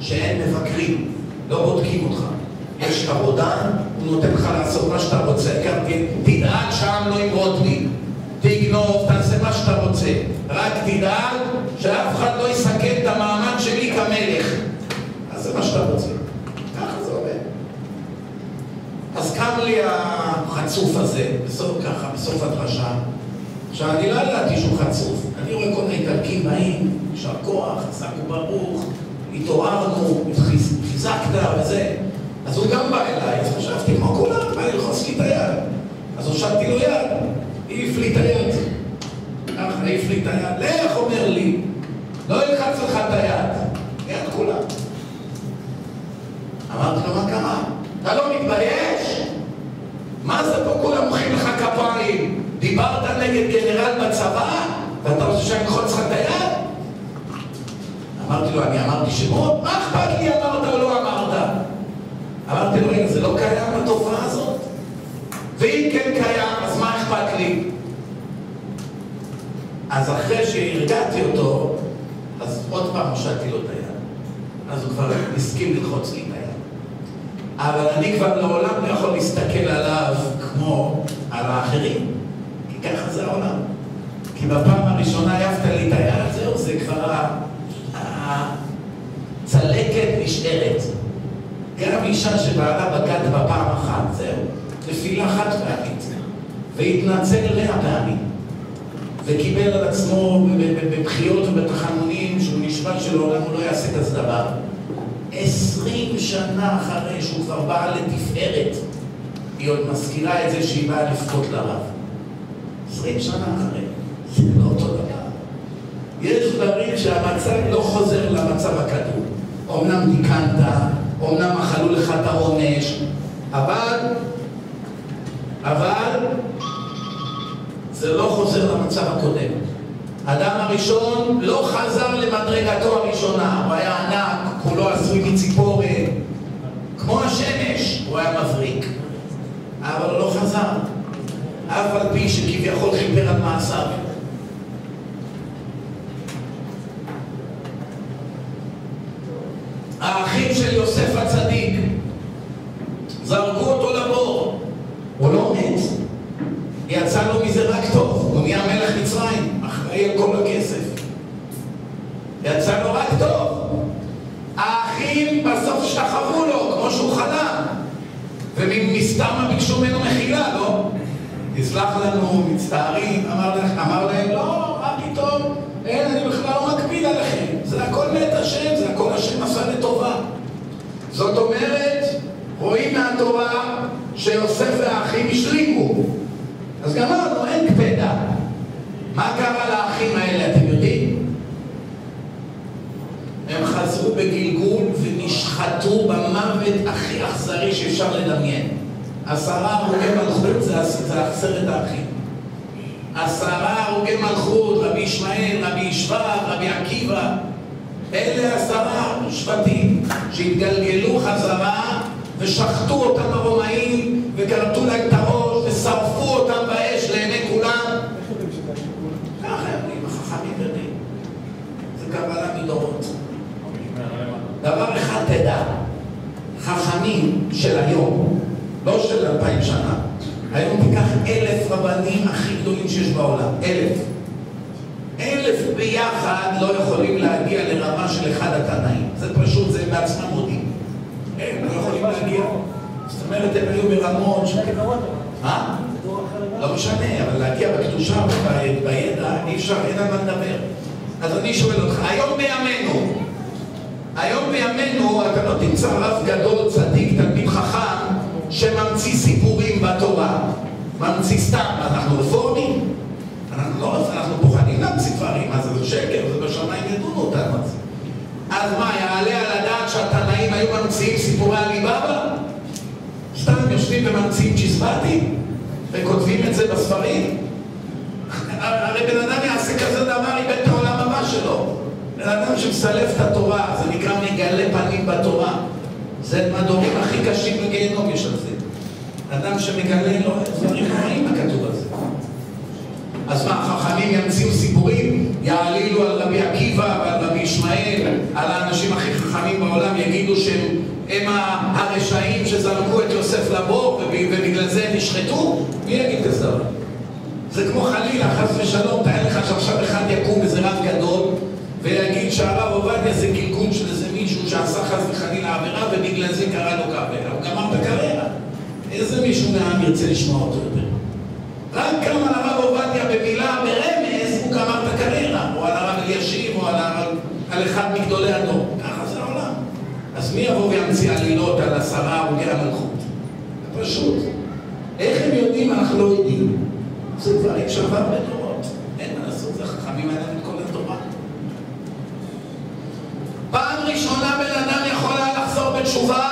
שאין מבקרים, לא בודקים אותך. יש רודן, הוא נותן לך לעשות מה שאתה רוצה, גם תדאג שם לא ימרוד לי. תגנוב, תעשה מה שאתה רוצה. רק תדאג שאף אחד לא יסכן את המעמד שלי כמלך. אז זה מה שאתה רוצה. ככה זה עובד. אז קם לי החצוף הזה, בסוף ככה, בסוף הדרשה. עכשיו, אני לא ידעתי שהוא חצוף. אני רואה כל מיני איטלקים באים, יישר כוח, חזק וברוך, התעוררנו, חיזקת וזה. אז הוא גם בא אליי, אז חשבתי, כמו כולם, בא ללחוץ לי את היד. אז הושטתי לו יד, העיף לי את היד. ככה העיף לי את היד. לך, אומר לי, לא ילחץ לך את היד. יד כולם. אמרתי לו, מה קרה? אתה לא מתבייש? מה זה פה כולם מוחאים לך כפיים? דיברת נגד גנרל בצבא, ואתה רוצה שאני אלחוץ לך את היד? אמרתי לו, אני אמרתי שמות? מה אכפת לי אמרת או לא אמרת? אמרתי לו, רגע, זה לא קיים התופעה הזאת? ואם כן קיים, אז מה אכפת לי? אז אחרי שהרגעתי אותו, אז עוד פעם הושטתי לו את היד. אז הוא כבר הסכים ללחוץ לי את היד. אבל אני כבר לעולם לא יכול להסתכל עליו כמו על האחרים, כי ככה זה העולם. כי בפעם הראשונה העפת לי את היד, זהו, זה כבר הצלקת נשארת. גם אישה שבעלה בגד בפעם אחת, זהו, נפילה חד פעמית. והתנצל מאה פעמים. וקיבל על עצמו בבחיות ובתחנונים שהוא נשבע שלעולם הוא לא יעשה כזה דבר. עשרים שנה אחרי שהוא כבר בא לתפארת, היא עוד מזכירה את זה שהיא באה לבכות לרב. עשרים שנה אחרי. זה לא אותו דבר. יש דברים שהמצב לא חוזר למצב הכדור. אמנם תיקנת, אמנם אכלו לך את העונש, אבל, אבל, זה לא חוזר למצב הקודם. האדם הראשון לא חזר למדרגתו הראשונה, הוא היה ענק, כולו עשוי מציפורת, כמו השמש, הוא היה מבריק. חזר, אף על פי שכביכול חיפר על מעשיו. האחים של יוסף הצדיק זרקו אותו לבור, הוא לא מת, יצא לו מזה רק טוב, הוא נהיה מלך מצרים, אחראי על כל הכסף. יצא לו רק טוב. האחים בסוף שכבו לו, כמו שהוא חלם. ומסתמה ביקשו ממנו מחילה, לא? תסלח לנו, מצטערים. אמר, אמר להם, לא, מה פתאום? אין, אני בכלל לא מקפיד עליכם. זה הכל מאת השם, זה הכל השם עשה לטובה. זאת אומרת, רואים מהתורה שיוסף והאחים השלימו. אז גמרנו, אין קפדה. מה קרה לאחים האלה, אתם יודעים? הם חזרו בגלגול ונשחטו במוות הכי אכזרי שאפשר לדמיין. עשרה הרוגי מלכות זה, עשרת האחים. עשרה הרוגי מלכות, רבי ישמעאל, רבי ישבב, רבי עקיבא, אלה עשרה שבטים שהתגלגלו חזרה ושחטו אותם הרומאים וכרתו להם את הראש ושרפו אותם באש לעיני כולם. ככה אומרים, החכמים יודעים. זה קבלה מדורות. דבר אחד תדע, חכמים של היום, לא של אלפיים שנה, היום תיקח אלף רבנים הכי גדולים שיש בעולם, אלף. ביחד לא יכולים להגיע לרמה של אחד התנאים. זה פשוט, זה בעצמם מודים. הם לא יכולים להגיע. זאת אומרת, הם היו ברמות. מה? לא משנה, אבל להגיע בקדושה ובידע, אי אפשר, אין על מה לדבר. אז אני שואל אותך, היום בימינו, היום בימינו אתה לא תמצא רב גדול, צדיק, תלמיד חכם, שממציא סיפורים בתורה. ממציא סתם, אנחנו רפורמים? אנחנו לא, אנחנו פוחדים דברים, אז זה שקר, זה בשמיים ידונו אותנו על זה. אז מה, יעלה על הדעת שהתנאים היו ממציאים סיפורי עליבאבא? סתם יושבים וממציאים צ'יזבטים? וכותבים את זה בספרים? הרי בן אדם יעשה כזה דבר, איבד את העולם הבא שלו. בן אדם שמסלף את התורה, זה נקרא מגלה פנים בתורה. זה מהדורים הכי קשים בגיהנום יש על זה. אדם שמגלה לו דברים נוראים בכתוב הזה. אז מה, החכמים ימציאו סיפורים, יעלילו על רבי עקיבא ועל רבי ישמעאל, על האנשים הכי חכמים בעולם, יגידו שהם הרשעים שזרקו את יוסף לבור ובגלל זה הם נשחטו? מי יגיד כזה דבר? זה כמו חלילה, חס ושלום, תאר לך שעכשיו אחד יקום איזה רב גדול ויגיד שהרב עובדיה זה גלגול של איזה מישהו שעשה חס וחלילה עבירה ובגלל זה קרא לו קריירה. הוא גמר את הקריירה. איזה מישהו מהעם ירצה לשמוע אותו יותר? רק קם על הרב עובדיה במילה, ברמז, הוא גמר את הקריירה. או על הרב אלישיב, או על, על, על אחד מגדולי הדור. ככה זה העולם. אז מי יבוא וימציא עלילות על עשרה הרוגי המלכות? פשוט. איך הם יודעים? אנחנו לא יודעים. זה דברים שעבר בדורות. אין מה לעשות, זה חכמים האלה את כל התורה. פעם ראשונה בן אדם יכול היה לחזור בתשובה,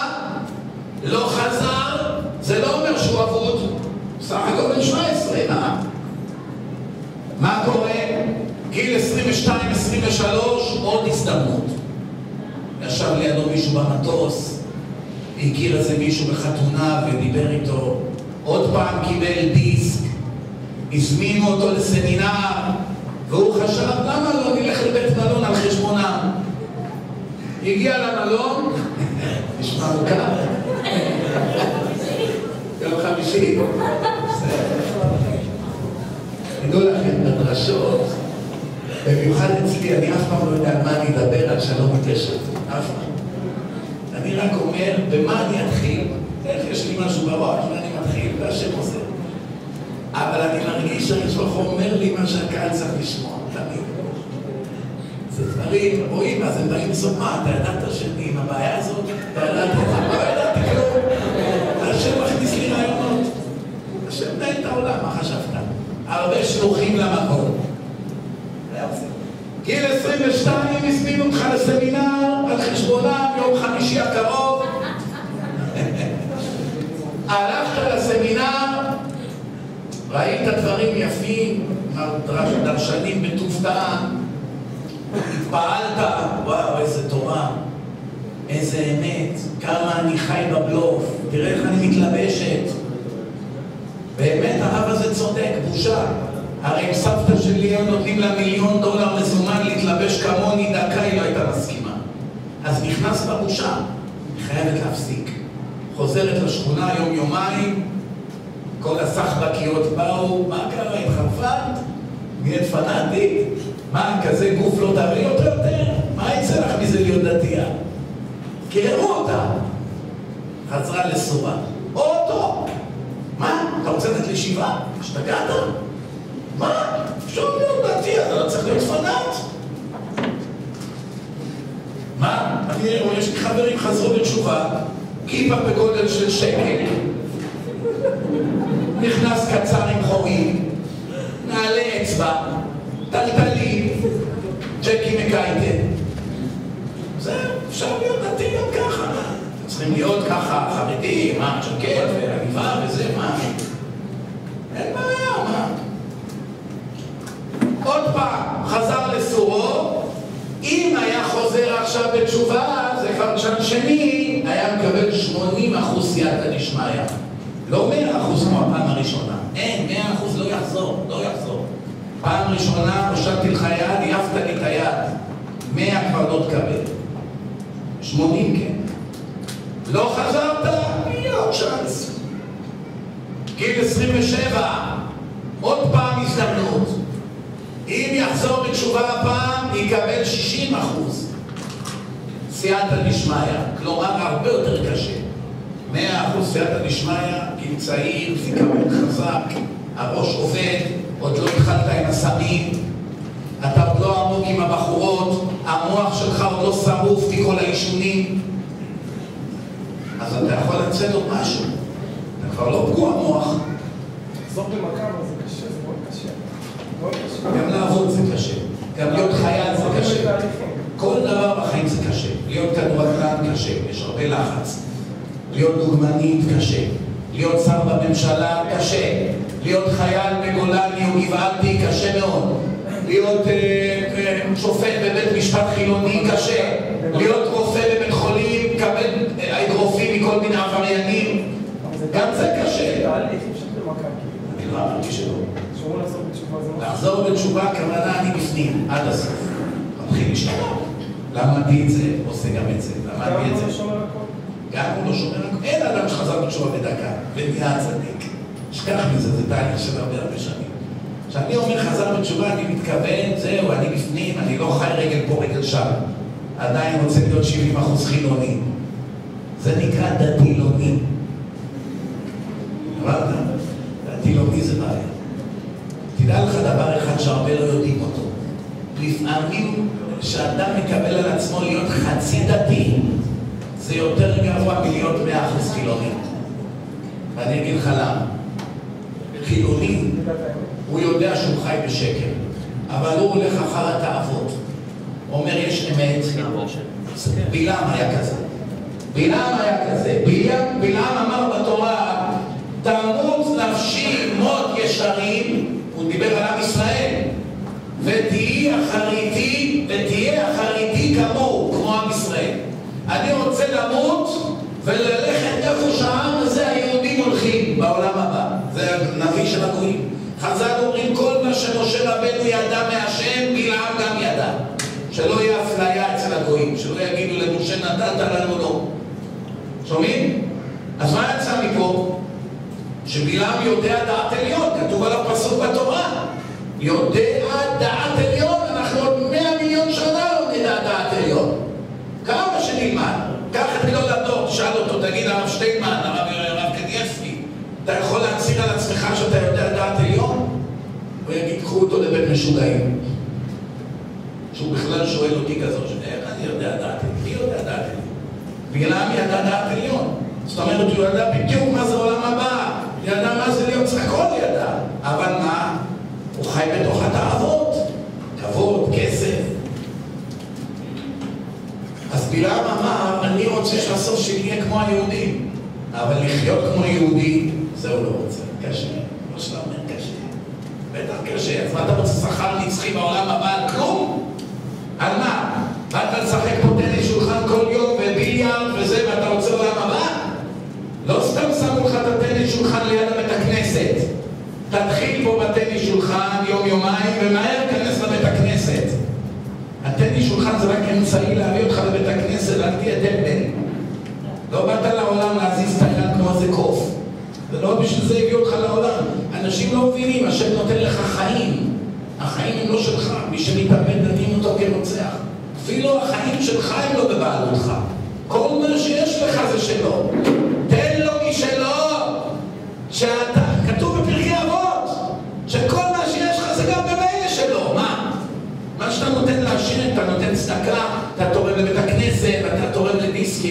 לא חזר, זה לא אומר שהוא אבוד. סך הכל בן 17, מה? מה קורה? גיל 22-23, עוד הזדמנות. ישב לידו מישהו במטוס, הכיר איזה מישהו בחתונה ודיבר איתו, עוד פעם קיבל דיסק, הזמינו אותו לסמינר, והוא חשב, למה לא נלך לבית מלון על חשבונם? הגיע למלון, *laughs* נשמע מוכר. יום חמישי. תדעו לכם, בדרשות, במיוחד אצלי, אני אף פעם לא יודע על מה אני אדבר עד שאני לא. אף פעם. אני רק אומר, במה אני אתחיל? איך יש לי משהו בראש ואני מתחיל, והשם עוזר. אבל אני מרגיש הוא אומר לי מה שהקהל צריך לשמוע, תמיד. זה דברים, רואים, אז הם באים לסוף, מה, אתה ידעת שאני עם הבעיה הזאת? אתה ידעת את זה? לא ידעתי כלום. השם מכניס לי רעיונות. השם מנהל את העולם, מה חשבת? הרבה שלוחים למקום. 22 הזמינו אותך לסמינר על חשבונם יום חמישי הקרוב. הלכת לסמינר, ראית דברים יפים, דרשנים בטוב טעם, התפעלת, וואו, איזה תורה, איזה אמת, כמה אני חי בבלוף, תראה איך אני מתלבשת. באמת הרב הזה צודק, בושה. הרי אם סבתא שלי היו נותנים לה מיליון דולר מזומן להתלבש כמוני, דקה היא לא הייתה מסכימה. אז נכנס היא חייבת להפסיק. חוזרת לשכונה יום-יומיים, כל הסחבקיות באו, מה קרה, התחרפת? נהיית פנאטית? מה, כזה גוף לא תביא אותו יותר? מה יצא לך מזה להיות דתייה? קראו אותה. חזרה לסורה. אוטו! מה? אתה רוצה לתת לי שבעה? השתגעת? מה? אפשר להיות דתי, אתה לא צריך להיות פנאט. מה? אני, יש לי חברים חזרו בתשובה, כיפה בגודל של שקל, נכנס קצר עם חורים, נעלי אצבע, טלטלים, ג'קי מקייטן. זהו, אפשר להיות דתי גם ככה. צריכים להיות ככה חרדים, מה, ג'קט ועניבה וזה, מה? אין בעיה, מה? עוד פעם, חזר לסורו, אם היה חוזר עכשיו בתשובה, זה כבר צ'אן שני, היה מקבל 80 אחוז סייעתא דשמיא. לא 100 אחוז כמו הפעם הראשונה. אין, 100 אחוז לא יחזור, לא יחזור. פעם ראשונה הושטתי לך יד, העפת לי את היד. 100 כבר לא תקבל. 80 כן. לא חזרת? יהיה עוד צ'אנס. גיל 27, עוד פעם הזדמנות. אם יחזור בתשובה הפעם, יקבל 60 אחוז. סייעתא דשמיא, כלומר הרבה יותר קשה. 100 אחוז סייעתא דשמיא, גיל צעיר, זיכרון חזק, הראש עובד, עוד לא התחלת עם הסמים, אתה עוד לא עמוק עם הבחורות, המוח שלך עוד לא שרוף מכל העישונים, אז אתה יכול לצאת עוד משהו. אתה כבר לא פגוע מוח. לחזור במכה, אבל זה קשה, זה מאוד קשה. מאוד קשה. גם לעבוד זה קשה, גם להיות חייל זה קשה. כל דבר בחיים זה קשה. להיות כדורגלן קשה, יש הרבה לחץ. להיות דוגמנית קשה. להיות שר בממשלה קשה. להיות חייל בגולני או גבעתי קשה מאוד. להיות אה, אה, שופט בבית משפט חילוני קשה. להיות רופא בבית חולים, לקבל אגרופים מכל מיני עבריינים. גם זה קשה. אני לא אמרתי שלא. לחזור בתשובה. לחזור בתשובה, הכוונה אני בפנים, עד הסוף. מתחיל להשתנות. למדתי את זה, עושה גם את זה. למדתי את זה. לא. גם הוא לא שומר הכל. אין אדם שחזר בתשובה בדקה, ונהיה צדיק. שכח מזה, זה תהליך של הרבה הרבה שנים. כשאני אומר חזר בתשובה, אני מתכוון, זהו, אני בפנים, אני לא חי רגל פה, רגל שם. עדיין רוצה להיות 70 אחוז חילוני. זה נקרא דתילוני. הבנת? דתילוני זה בעיה. תדע לך דבר אחד שהרבה לא יודעים אותו. לפעמים כשאדם מקבל על עצמו להיות חצי דתי, זה יותר גבוה מלהיות מאה אחוז חילוני. ואני אגיד לך למה. חילוני. הוא יודע שהוא חי בשקר, אבל הוא הולך אחר התאוות. אומר, יש אמת. בלעם היה כזה. בלעם היה כזה. בלעם אמר בתורה, תמות נפשי מות ישרים, דיבר על עם ישראל, ותהי אחריתי, ותהיה אחריתי כמוהו, כמו עם ישראל. אני רוצה למות וללכת איפה שהעם הזה, היהודים הולכים בעולם הבא. זה הנביא של הגויים. חז"ל אומרים, כל מה שמשה רבנו ידע מהשם, בלעם גם ידע. שלא יהיה אפליה אצל הגויים, שלא יגידו למשה נתת לנו לא. שומעים? אז מה יצא מפה? שבלעם יודע דעת עליון, כתוב עליו פסוק בתורה. יודע דעת עליון, אנחנו עוד מאה מיליון שנה לא נדע דעת עליון. כמה שנלמד. קח את גדול הדור, תשאל אותו, תגיד הרב שטיינמן, הרב, הרב קניאסקי, אתה יכול להצהיר על עצמך שאתה יודע דעת עליון? הוא יגיד, קחו אותו לבית משוגעים. שהוא בכלל שואל אותי כזאת, איך אני יודע דעת עליון? מי יודע דעת עליון? בלעם ידע דעת עליון. זאת אומרת, הוא ידע בדיוק מה זה עולם הבא, ידע מה זה להיות, הכל ידע. אבל מה? הוא חי בתוך התאוות. כבוד, כסף. אז בלעם אמר, אני רוצה שהסוף שלי יהיה כמו היהודים. אבל לחיות כמו יהודי, זה הוא לא רוצה. קשה. מה שאתה אומר קשה. בטח קשה. אז מה אתה רוצה שכר נצחי בעולם הבא על כלום? על מה? באת לשחק פה טניס שולחן כל יום וביליארד וזה, ואתה רוצה עולם הבא? לא סתם שמו לך את הטניס שולחן ליד הבית הכנסת. תתחיל פה בטניס שולחן יום-יומיים, ומהר תיכנס לבית הכנסת. הטניס שולחן זה רק אמצעי להביא אותך לבית הכנסת, אל תהיה טמבל. לא באת לעולם להזיז את היד כמו איזה קוף. זה לא בשביל זה הביאו אותך לעולם. אנשים לא מבינים, השם נותן לך חיים. החיים הם לא שלך, מי שמתאבד דנים אותו כרוצח. אפילו החיים שלך הם לא בבעלותך. כל מה שיש לך זה שלו.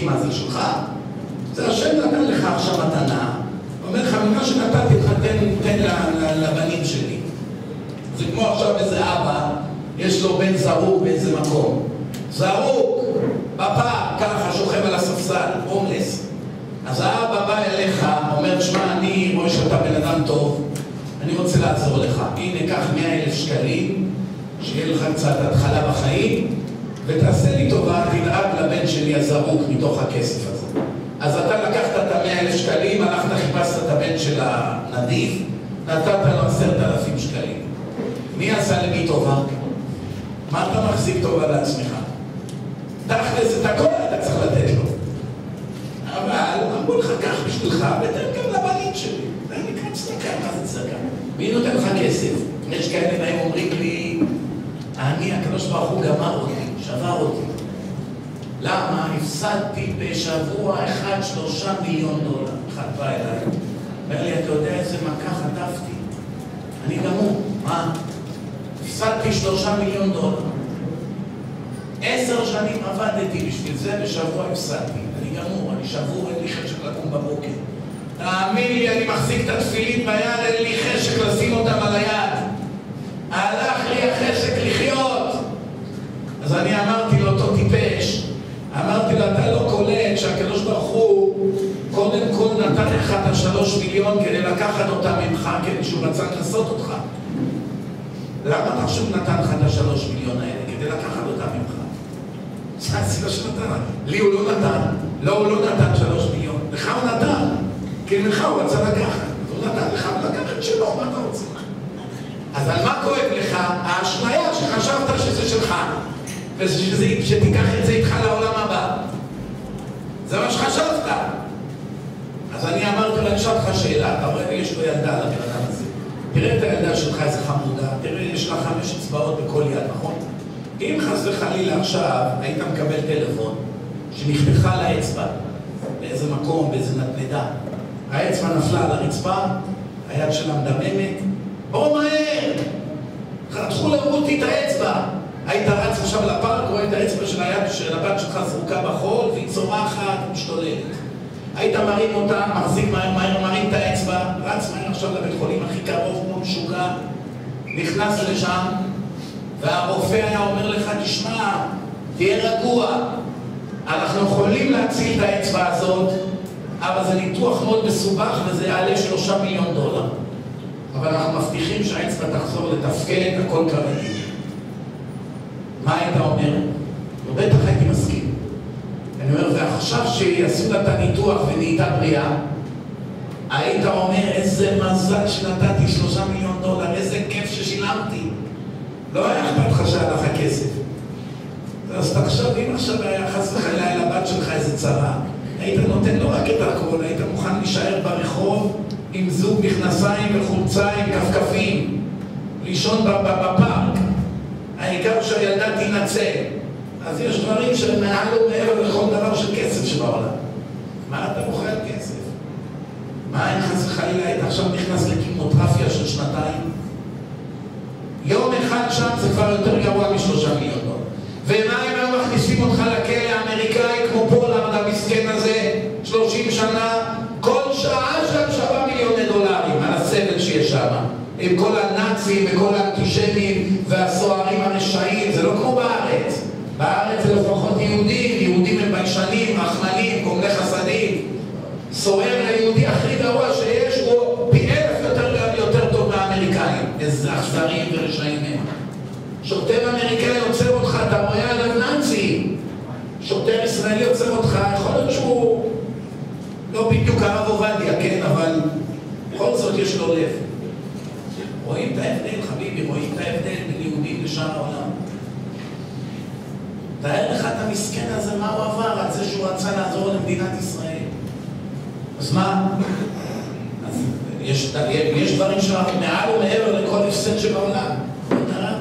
מה זה שלך? זה השם נתן לך עכשיו מתנה, אומר לך, ממה שנתתי לך, תן, תן לבנים שלי. זה כמו עכשיו איזה אבא, יש לו בן זרוק באיזה מקום. זרוק, בפארק, ככה, שוכב על הספסל, הומלס. אז האבא בא אליך, אומר, שמע, אני רואה שאתה בן אדם טוב, אני רוצה לעזור לך. הנה, קח מאה אלף שקלים, שיהיה לך קצת התחלה בחיים, ותעשה לי טובה, תדאג לבן שלי הזרוק מתוך הכסף הזה. אז אתה לקחת את המאה אלף שקלים, הלכת, חיפשת את הבן של הנדיב, נתת לו עשרת אלפים שקלים. מי עשה למי טובה? מה אתה מחזיק טובה לעצמך? תכלס את הכל אתה צריך לתת לו. אבל אמרו לך, קח בשבילך ותן גם לבנים שלי. זה נקרא צדקה, מה זה צדקה? מי נותן לך כסף? יש כאלה בהם אומרים לי, אני, הקדוש ברוך הוא גמר אותי, שבר אותי. למה? הפסדתי בשבוע אחד שלושה מיליון דולר. אחד בא אליי, אומר לי, אתה יודע איזה מכה חטפתי? אני גמור. מה? הפסדתי שלושה מיליון דולר. עשר שנים עבדתי בשביל זה, בשבוע הפסדתי. אני גמור, אני שבור, אין לי חשק לקום בבוקר. תאמין לי, אני מחזיק את התפילין ביד, אין לי חשק לשים אותם על היד. הלך לי החשק. אז אני אמרתי לאותו טיפש, אמרתי לו, אתה לא קולט שהקדוש ברוך הוא קודם כל נתן לך את השלוש מיליון כדי לקחת אותם ממך, כדי שהוא רצה לנסות אותך. למה אתה חושב נתן לך את השלוש מיליון האלה? כדי לקחת אותם ממך. זה הסיבה שנתן. לי הוא לא נתן. לא, הוא לא נתן שלוש מיליון. לך הוא נתן. כי ממך הוא רצה לקחת. הוא נתן לך, הוא לקח את שלו, מה אתה רוצה? אז על מה כואב לך? האשליה שחשבת שזה שלך. ושתיקח את זה איתך לעולם הבא. זה מה שחשבת. אז אני אמרתי לו, אני אשאל אותך שאלה, אתה רואה, יש לו ילדה לבן אדם הזה. תראה את הילדה שלך, איזה חמודה, תראה, יש לה חמש אצבעות בכל יד, נכון? אם חס וחלילה עכשיו היית מקבל טלפון שנחתכה לאצבע באיזה מקום, באיזה נדנדה, האצבע נפלה על הרצפה, היד שלה מדממת, בואו מהר! חתכו לרותי את האצבע. היית רץ עכשיו לפארק, רואה את האצבע של היד של הבת שלך זרוקה בחול, והיא צורחת ומשתוללת. היית מרים אותה, מחזיק מהר מהר, מרים את האצבע, רץ מהר עכשיו לבית חולים הכי קרוב כמו משוגע, נכנס לשם, והרופא היה אומר לך, תשמע, תהיה רגוע, אנחנו יכולים להציל את האצבע הזאת, אבל זה ניתוח מאוד מסובך וזה יעלה שלושה מיליון דולר. אבל אנחנו מבטיחים שהאצבע תחזור לתפקד, הכל כרגיל. מה היית אומר? בטח הייתי מסכים. אני אומר, ועכשיו שיעשו לה את הניתוח ונהייתה בריאה, היית אומר, איזה מזל שנתתי שלושה מיליון דולר, איזה כיף ששילמתי. לא היה אכפת לך שהיה לך כסף. אז תחשוב, אם עכשיו היה חס וחלילה אל הבת שלך איזה צרה, היית נותן לו רק את הכל, היית מוכן להישאר ברחוב עם זוג מכנסיים וחולצה עם כפכפים, לישון בפארק. העיקר שהילדה תינצל. אז יש דברים שהם מעל ומעבר לכל דבר של כסף שבעולם. מה אתה מוכר כסף? מה אם חס וחלילה היית עכשיו נכנס לקימוטרפיה של שנתיים? יום אחד שם זה כבר יותר גרוע משלושה מיליון. ומה אם היו מכניסים אותך לכלא האמריקאי כמו פולארד המסכן הזה, שלושים שנה, כל שעה שם שווה מיליוני דולרים על הסבל שיש שם. עם כל הנאצים וכל האנטישמים והסוהרים הרשעים, זה לא כמו בארץ. בארץ זה לפחות יהודים, יהודים הם ביישנים, רחמנים, קומלי חסדים. סוהר היהודי הכי גרוע שיש הוא פי אלף יותר, יותר טוב מהאמריקאים. איזה אכזרים ורשעים הם. שוטר אמריקאי עוצר אותך, אתה רואה עליו נאצי. שוטר ישראלי עוצר אותך, יכול להיות שהוא לא בדיוק הרב עובדיה, כן, אבל בכל זאת יש לו לב. רואים את ההבדל, חביבי, רואים את ההבדל בין יהודים לשאר העולם. תאר לך את המסכן הזה, מה הוא עבר על זה שהוא רצה לעזור למדינת ישראל. אז מה? אז יש, יש דברים שאנחנו מעל ומעבר לכל הפסד שבעולם.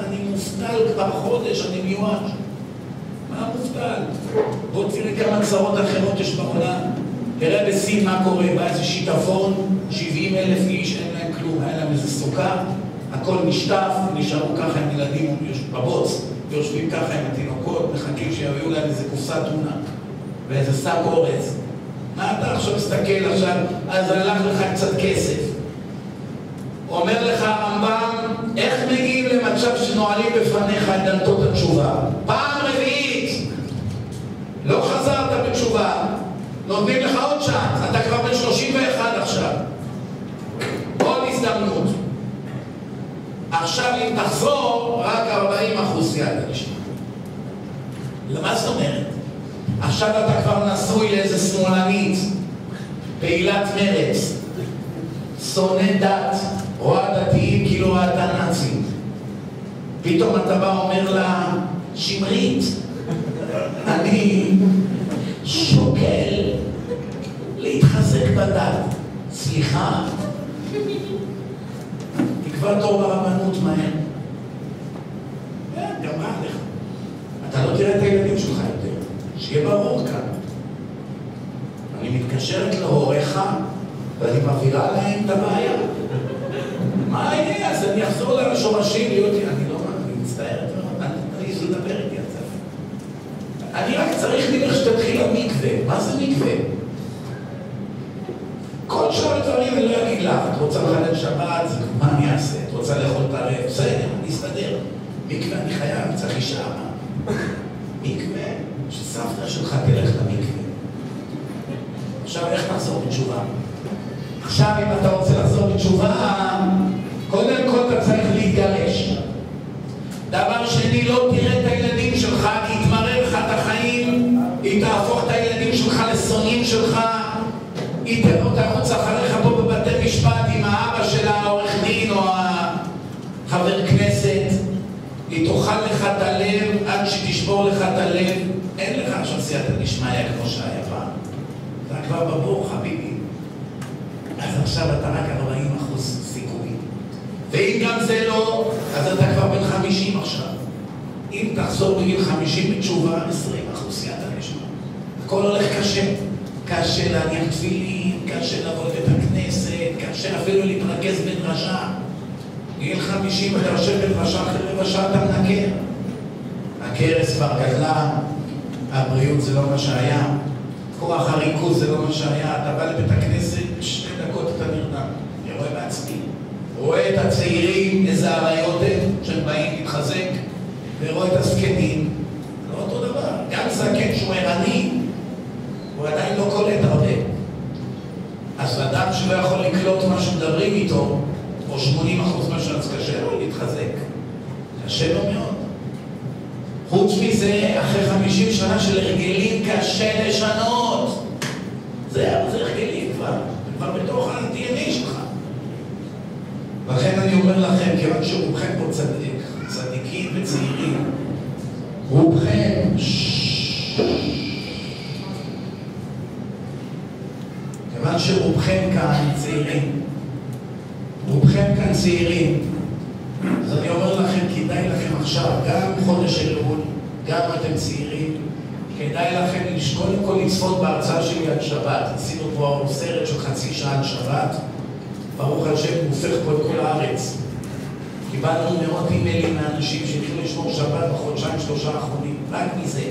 אני מובטל כבר חודש, אני מיואש. מה מובטל? בוא תראה כמה צרות אחרות יש בעולם. תראה בסין מה קורה, בא איזה שיטפון, 70 אלף איש, אין להם כלום, היה להם איזה סוכה, הכל נשטף, נשארו ככה עם ילדים בבוץ, ויושבים ככה עם התינוקות, מחכים שיביאו להם איזה קופסת טונה ואיזה שק אורז. מה אתה עכשיו מסתכל עכשיו, אז הלך לך קצת כסף. אומר לך הרמב"ם, איך מגיעים למצב שנועלים בפניך את דלתות התשובה? פעם רביעית, לא בתשובה, נותנים לך עוד צ'אנס, אתה כבר בן 31 עכשיו. עוד הזדמנות. עכשיו אם תחזור, רק 40 אחוז יד נשמע. למה זאת אומרת? עכשיו אתה כבר נשוי לאיזה שמאלנית, פעילת מרץ, שונא דת, רואה דתיים כאילו ראתה נאצים. פתאום אתה בא אומר לה, שמרית, אני שוקל להתחזק בדת. סליחה, תקבע תור ברבנות מהר. כן, גם מה לך? אתה לא תראה את הילדים שלך יותר. שיהיה ברור כאן. אני מתקשרת להוריך ואני מבהירה להם את הבעיה. מה יהיה? אז אני אחזור לשורשים להיות... אני לא... אני מאוד, אני תעיז לדבר איתי על זה. אני רק צריך ממך שתתחיל המקווה. מה זה מקווה? כל שאר הדברים אני לא אגיד לך. את רוצה לחלל שבת, מה אני אעשה? את רוצה לאכול הרב? בסדר, אני אסתדר. מקווה אני חייב, צריך אישה. מקווה, שסבתא שלך תלך למקווה. עכשיו איך תחזור בתשובה? עכשיו אם אתה רוצה לחזור בתשובה, קודם כל אתה צריך להתגרש. דבר שני, לא תראה את הילדים שלך, כי יתמרר לך את החיים, היא תהפוך את הילדים שלך לשונאים שלך, היא תרוץ אחריך פה בבתי משפט עם האבא של העורך דין או החבר כנסת, היא תאכל לך את הלב עד שתשבור לך את הלב. אין לך עכשיו סייעתא דשמיא כמו שהיה פעם. אתה כבר בבור, חביבי. אז עכשיו אתה רק 40 אחוז סיכוי. ואם גם זה לא, אז אתה כבר בן 50 עכשיו. אם תחזור בגיל 50 בתשובה, 20 אחוז סייעתא דשמיא. הכל הולך קשה. קשה להניח תפילין, קשה לבוא לבית הכנסת, קשה אפילו להתרכז בדרשה. גיל 50 אתה יושב בדרשה, אחרי רבע שעה אתה מנקר. הכרס כבר גדלה, הבריאות זה לא מה שהיה, כוח הריכוז זה לא מה שהיה, אתה בא לבית הכנסת, שתי דקות אתה נרדם. אני רואה בעצמי. רואה את הצעירים, איזה אריות הם, שהם באים להתחזק, ורואה את הזקנים, לא אותו דבר. גם זקן שהוא ערני, הוא עדיין לא קולט הרבה. אז אדם שלא יכול לקלוט מה שמדברים איתו, או 80 אחוז מהשאר, אז קשה לו להתחזק. קשה לו מאוד. חוץ מזה, אחרי 50 שנה של הרגלים קשה לשנות. זהו, זה הרגלים כבר. כבר בתוך ה-DNA שלך. לכן אני אומר לכם, כיוון שרובכם פה צדיק, צדיקים וצעירים, רובכם... כיוון שרובכם כאן צעירים, רובכם כאן צעירים, אז אני אומר לכם, כדאי לכם עכשיו, גם חודש אלול, גם אתם צעירים, כדאי לכם קודם כל לצפות בהרצאה שלי על שבת. עשינו פה סרט של חצי שעה על שבת, ברוך השם, הוא הופך פה את כל הארץ. קיבלנו מאות אימיילים מאנשים שהתחילו לשמור שבת בחודשיים שלושה האחרונים, רק מזה.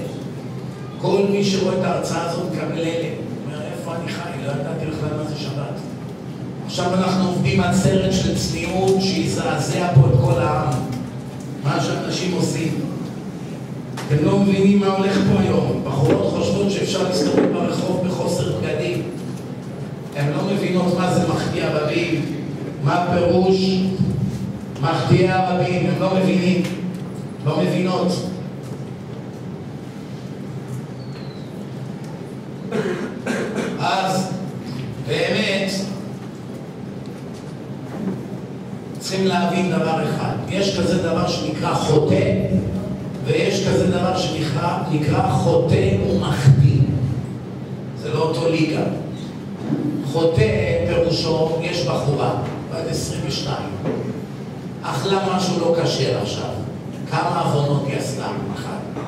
כל מי שרואה את ההרצאה הזאת מקבל אלה. אומר, איפה אני חי? לא ידעתי בכלל מה זה שבת. עכשיו אנחנו עובדים על סרט של צניעות שיזעזע פה את כל העם. מה שאנשים עושים. אתם לא מבינים מה הולך פה היום. בחורות חושבות שאפשר להסתובב ברחוב בחוסר בגדים. הן לא מבינות מה זה מחטיא רבים, מה הפירוש מחטיא רבים, הם לא מבינים, לא מבינות. אז באמת צריכים להבין דבר אחד, יש כזה דבר שנקרא חוטא, ויש כזה דבר שנקרא חוטא ומחטיא. זה לא אותו ליגה. חוטא פירושו, יש בחורה, בת 22, אכלה משהו לא כשר עכשיו. כמה עוונות היא עשתה? אחת.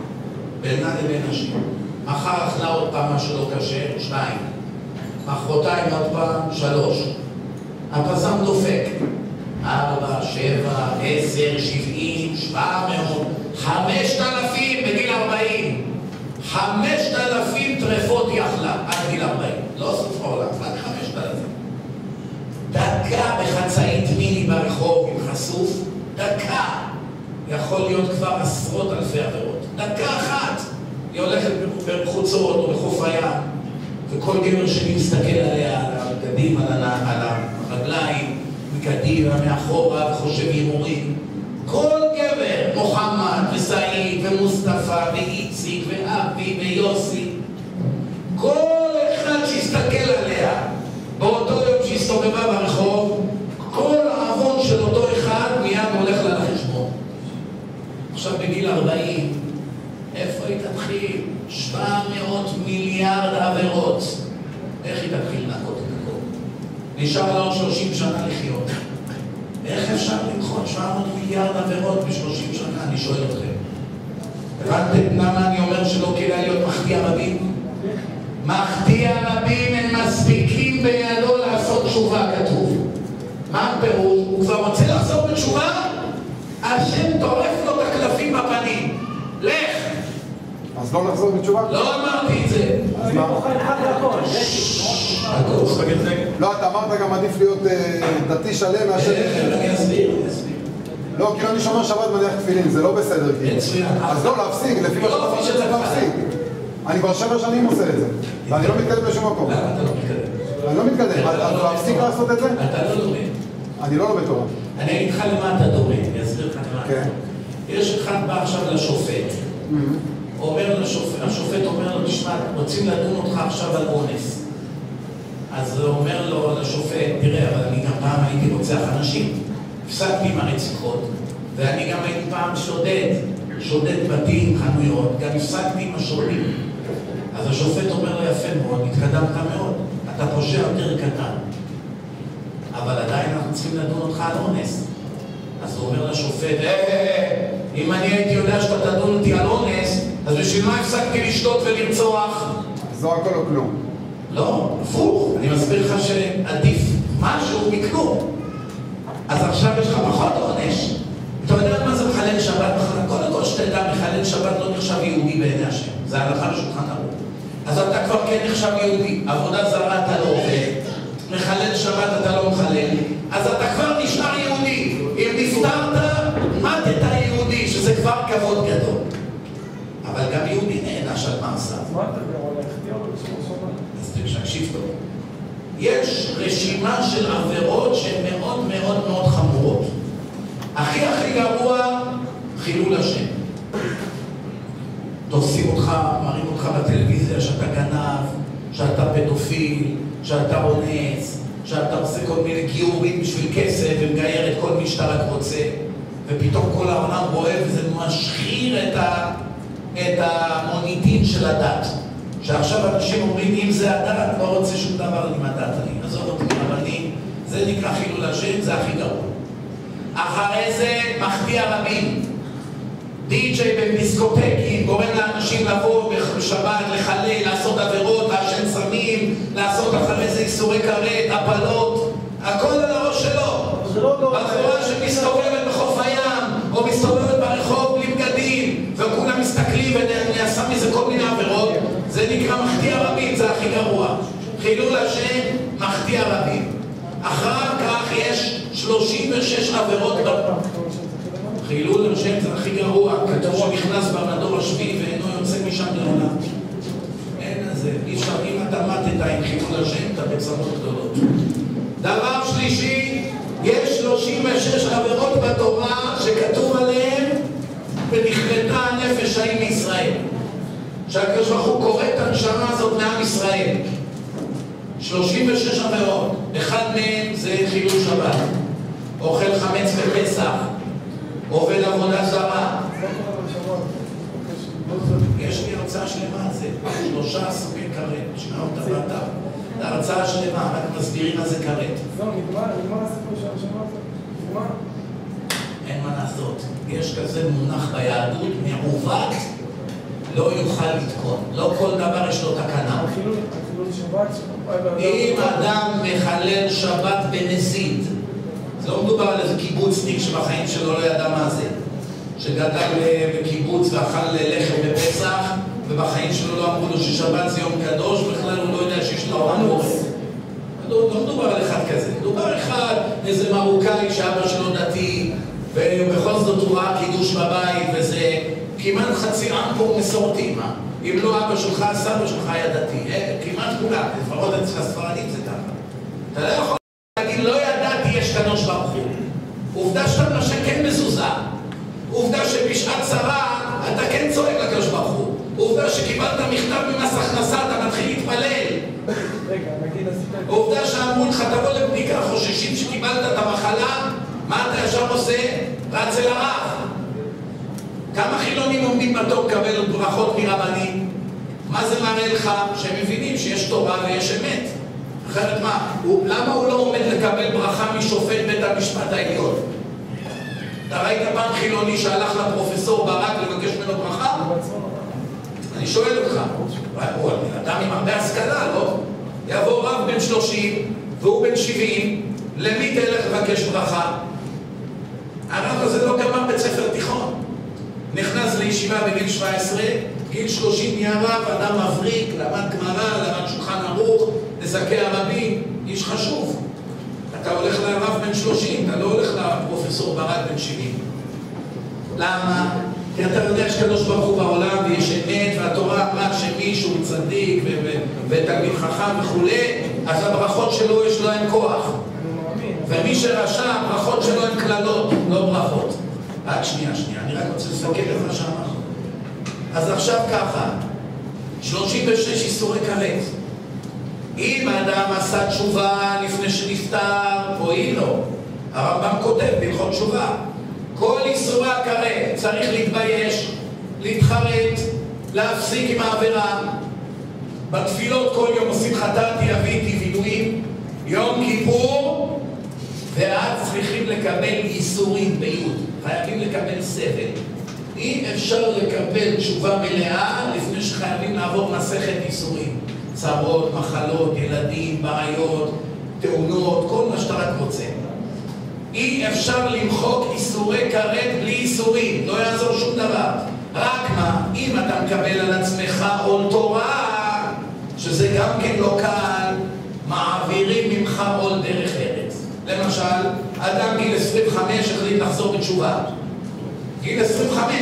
בינה לבין נשים. מחר אכלה עוד פעם משהו לא כשר, שתיים. מחרתיים עוד פעם, שלוש. הפזם דופק. ארבע, שבע, עשר, שבעים, שבע מאות, חמשת אלפים בגיל ארבעים. חמשת אלפים טרפות היא אכלה עד גיל ארבעים. לא סוף העולם, רק חמשת אלפים. דקה בחצאית מיני ברחוב חשוף, דקה. יכול להיות כבר עשרות אלפי עבירות. דקה אחת היא הולכת בחוצות או בחוף הים, וכל גבר שני מסתכל עליה, על הבגדים, על הרגליים, מקדימה, מאחורה, וחושב הימורים. כל גבר, מוחמד וסעיד ומוסטפא ואיציק ואבי ויוסי, כל אחד שיסתכל עליה באותו יום שהסתובבה ברחוב, עכשיו בגיל 40, איפה היא תתחיל? 700 מיליארד עבירות. איך היא תתחיל לנקות את הכל? נשאר לה עוד 30 שנה לחיות. איך אפשר למחות 700 מיליארד עבירות ב-30 שנה? אני שואל אתכם. הבנתם למה אני אומר שלא כדאי להיות מחטיא רבים? מחטיא רבים הם מספיקים בידו לעשות תשובה, כתוב. מה הפירוש? הוא כבר רוצה לחזור בתשובה? השם טורף לו את הקלפים בפנים. לך! אז לא לחזור בתשובה? לא אמרתי את זה. אז מה? לא, אתה אמרת גם עדיף להיות אה, דתי שלם מאשר... אני אסביר, אני אסביר. לא, כאילו אני שומר שבת מניח תפילין, זה לא בסדר כאילו. מצוין. אז לא, להפסיק, לפי מה שאתה יופי צריך של להפסיק. אני כבר שבע שנים עושה את זה, ואני לא מתקדם לשום מקום. למה אתה לא מתקדם? אני לא מתקדם, אז אז להפסיק לעשות את זה? אתה לא לומד. אני לא לומד תורה. אני אגיד לך למה אתה דומה, אני אסביר לך למה. כן. יש אחד בא עכשיו לשופט, אומר לשופט, השופט אומר לו, תשמע, רוצים לדון אותך עכשיו על אונס. אז הוא אומר לו לשופט, תראה, אבל אני גם פעם הייתי רוצח אנשים. הפסקתי עם הרציחות, ואני גם הייתי פעם שודד, שודד בתים, חנויות, גם הפסקתי עם השודדים. אז השופט אומר לו, יפה מאוד, התקדמת מאוד, אתה פושע יותר קטן. אבל עדיין אנחנו צריכים לדון אותך על אונס. אז הוא אומר לשופט, אה, אם אני הייתי יודע שאתה תדון אותי על אונס, אז בשביל מה הפסקתי לשתות ולרצוח? זו הכל או כלום. לא, הפוך, אני מסביר לך שעדיף משהו מכלום. אז עכשיו יש לך פחות עונש. אתה יודע מה זה מחלל שבת? קודם כל שתדע, מחלל שבת לא נחשב יהודי בעיני השם. זה הלכה לשולחן ערוך. אז אתה כבר כן נחשב יהודי. עבודה זרה אתה לא עובד. מחלל שבת אתה לא מחלל. אז אתה כבר נשאר יהודי. אם נפטרת, מתת יהודי, שזה כבר כבוד גדול. אבל גם יהודי נענש על מעשיו. אז מה שבת? אז תקשיב טוב. יש רשימה של עבירות שהן מאוד מאוד מאוד חמורות. הכי הכי גרוע, חילול השם. תופסים אותך, מראים אותך בטלוויזיה שאתה גנב, שאתה פדופיל, שאתה אונס, שאתה עושה כל מיני גיורים בשביל כסף ומגייר את כל מי שאתה רק רוצה, ופתאום כל העולם רואה וזה משחיר את, ה, את המוניטין של הדת. שעכשיו אנשים אומרים, אם זה הדת, לא רוצה שום דבר עם הדת. אני עזוב אותי רבנים, זה נקרא חילול השם, זה הכי גרוע. אחרי זה מחטיא הרבים. די.ג'יי בדיסקוטקים גורם לאנשים לבוא בשבת, לחלל, לעשות עבירות, לעשן סמים, לעשות אחרי זה איסורי כרת, הפלות, הכל על הראש שלו. לא בחורה שמסתובבת בחוף הים, או מסתובבת ברחוב בלי בגדים, וכולם מסתכלים ונעשה מזה כל מיני עבירות, זה נקרא מחטיא הרבים, זה הכי גרוע. חילול השם, מחטיא הרבים. אחר כך יש 36 עבירות. חילול השם זה הכי גרוע, כתוב שנכנס במדור השביעי ואינו יוצא משם לעולם. אין לזה, אי אפשר, אם אתה מתת עם חילול השם, אתה בצרות גדולות. דבר שלישי, יש 36 עבירות בתורה שכתוב עליהן ונכרתה הנפש ההיא מישראל. שהקדוש ברוך הוא קורא את הנשמה הזאת מעם ישראל. 36 עבירות, אחד מהם זה חילול שבת. אוכל חמץ בפסח, עובד עבודה זרה. לא. יש לי הרצאה שלמה על זה, שלושה סוגי כרת, תשמע אותה באתר. הרצאה שלמה, רק מסבירים מה זה כרת. זהו, נגמר, נגמר הסיפור של השבוע הזה. נגמר. אין מה לעשות. יש כזה מונח ביהדות, מעוות לא יוכל לתקון. לא כל דבר יש לו תקנה. אם אדם מחלל שבת בנזיד, לא מדובר על איזה קיבוצניק שבחיים שלו לא ידע מה זה, שגדל בקיבוץ ואכל לחם בפסח, ובחיים שלו לא אמרו לו ששבת זה יום קדוש, בכלל הוא לא יודע שיש לו מורה. לא, לא מדובר על אחד כזה, מדובר אחד, איזה מרוקאי שאבא שלו דתי, ובכל זאת הוא ראה קידוש בבית, וזה כמעט חצי עם פה מסורתי, מה? אם לא אבא שלך, סבא שלך היה דתי, אה, כמעט כולם, לפחות אצל הספרדים זה ככה. אתה לא יכול להגיד, לא ידעתי, יש קדוש ברוך הוא. עובדה שאתה מנשק כן מזוזה. עובדה שבשעת צרה אתה כן צועק לקדוש ברוך הוא. עובדה שקיבלת מכתב ממס הכנסה, אתה מתחיל להתפלל. עובדה שאמרו לך, תבוא לבדיקה, חוששים שקיבלת את המחלה, מה אתה ישר עושה? רץ אל הרב. כמה חילונים עומדים בתור לקבל ברכות מרבנים? מה זה מראה לך? שהם מבינים שיש תורה ויש אמת. אחרת מה? הוא, למה הוא לא עומד לקבל ברכה משופט בית המשפט העליון? אתה ראית פעם חילוני שהלך לפרופסור ברק לבקש ממנו ברכה? אני שואל אותך, הוא אדם עם הרבה השכלה, לא? יבוא רב בן 30 והוא בן 70, למי תלך לבקש ברכה? הרב הזה לא גמר בית ספר תיכון. נכנס לישיבה בגיל 17, גיל 30 נהיה רב, אדם מבריק, למד גמרא, למד שולחן ערוך, נזקי הרבים, איש חשוב. אתה הולך לרב בן 30, אתה לא הולך לפרופסור ברק בן 70. למה? כי אתה יודע שקדוש ברוך הוא בעולם ויש אמת והתורה אמרה שמישהו צדיק ותלמיד חכם וכולי, אז הברכות שלו יש להם כוח. ומי שרשע, הברכות שלו הן קללות, לא ברכות. רק שנייה, שנייה, אני רק רוצה לסכם את מה שאמרנו. אז עכשיו ככה, 36 איסורי כרת. אם האדם עשה תשובה לפני שנפטר, הועיל לו. הרמב"ם כותב בהלכות תשובה. כל איסורי הכרת צריך להתבייש, להתחרט, להפסיק עם העבירה. בתפילות כל יום עושים חטאתי, אביתי, וילויים. יום כיפור, ואז צריכים לקבל איסורים ביוד. חייבים לקבל סבל. אי אפשר לקבל תשובה מלאה לפני שחייבים לעבור מסכת איסורים. צרות, מחלות, ילדים, בעיות, תאונות, כל מה שאתה רק רוצה. אי אפשר למחוק איסורי כרת בלי איסורים, לא יעזור שום דבר. רק מה, אם אתה מקבל על עצמך עול תורה, שזה גם כן לא קל, מעבירים ממך עול דרך ארץ. למשל, אדם גיל 25 החליט לחזור בתשובה. גיל 25.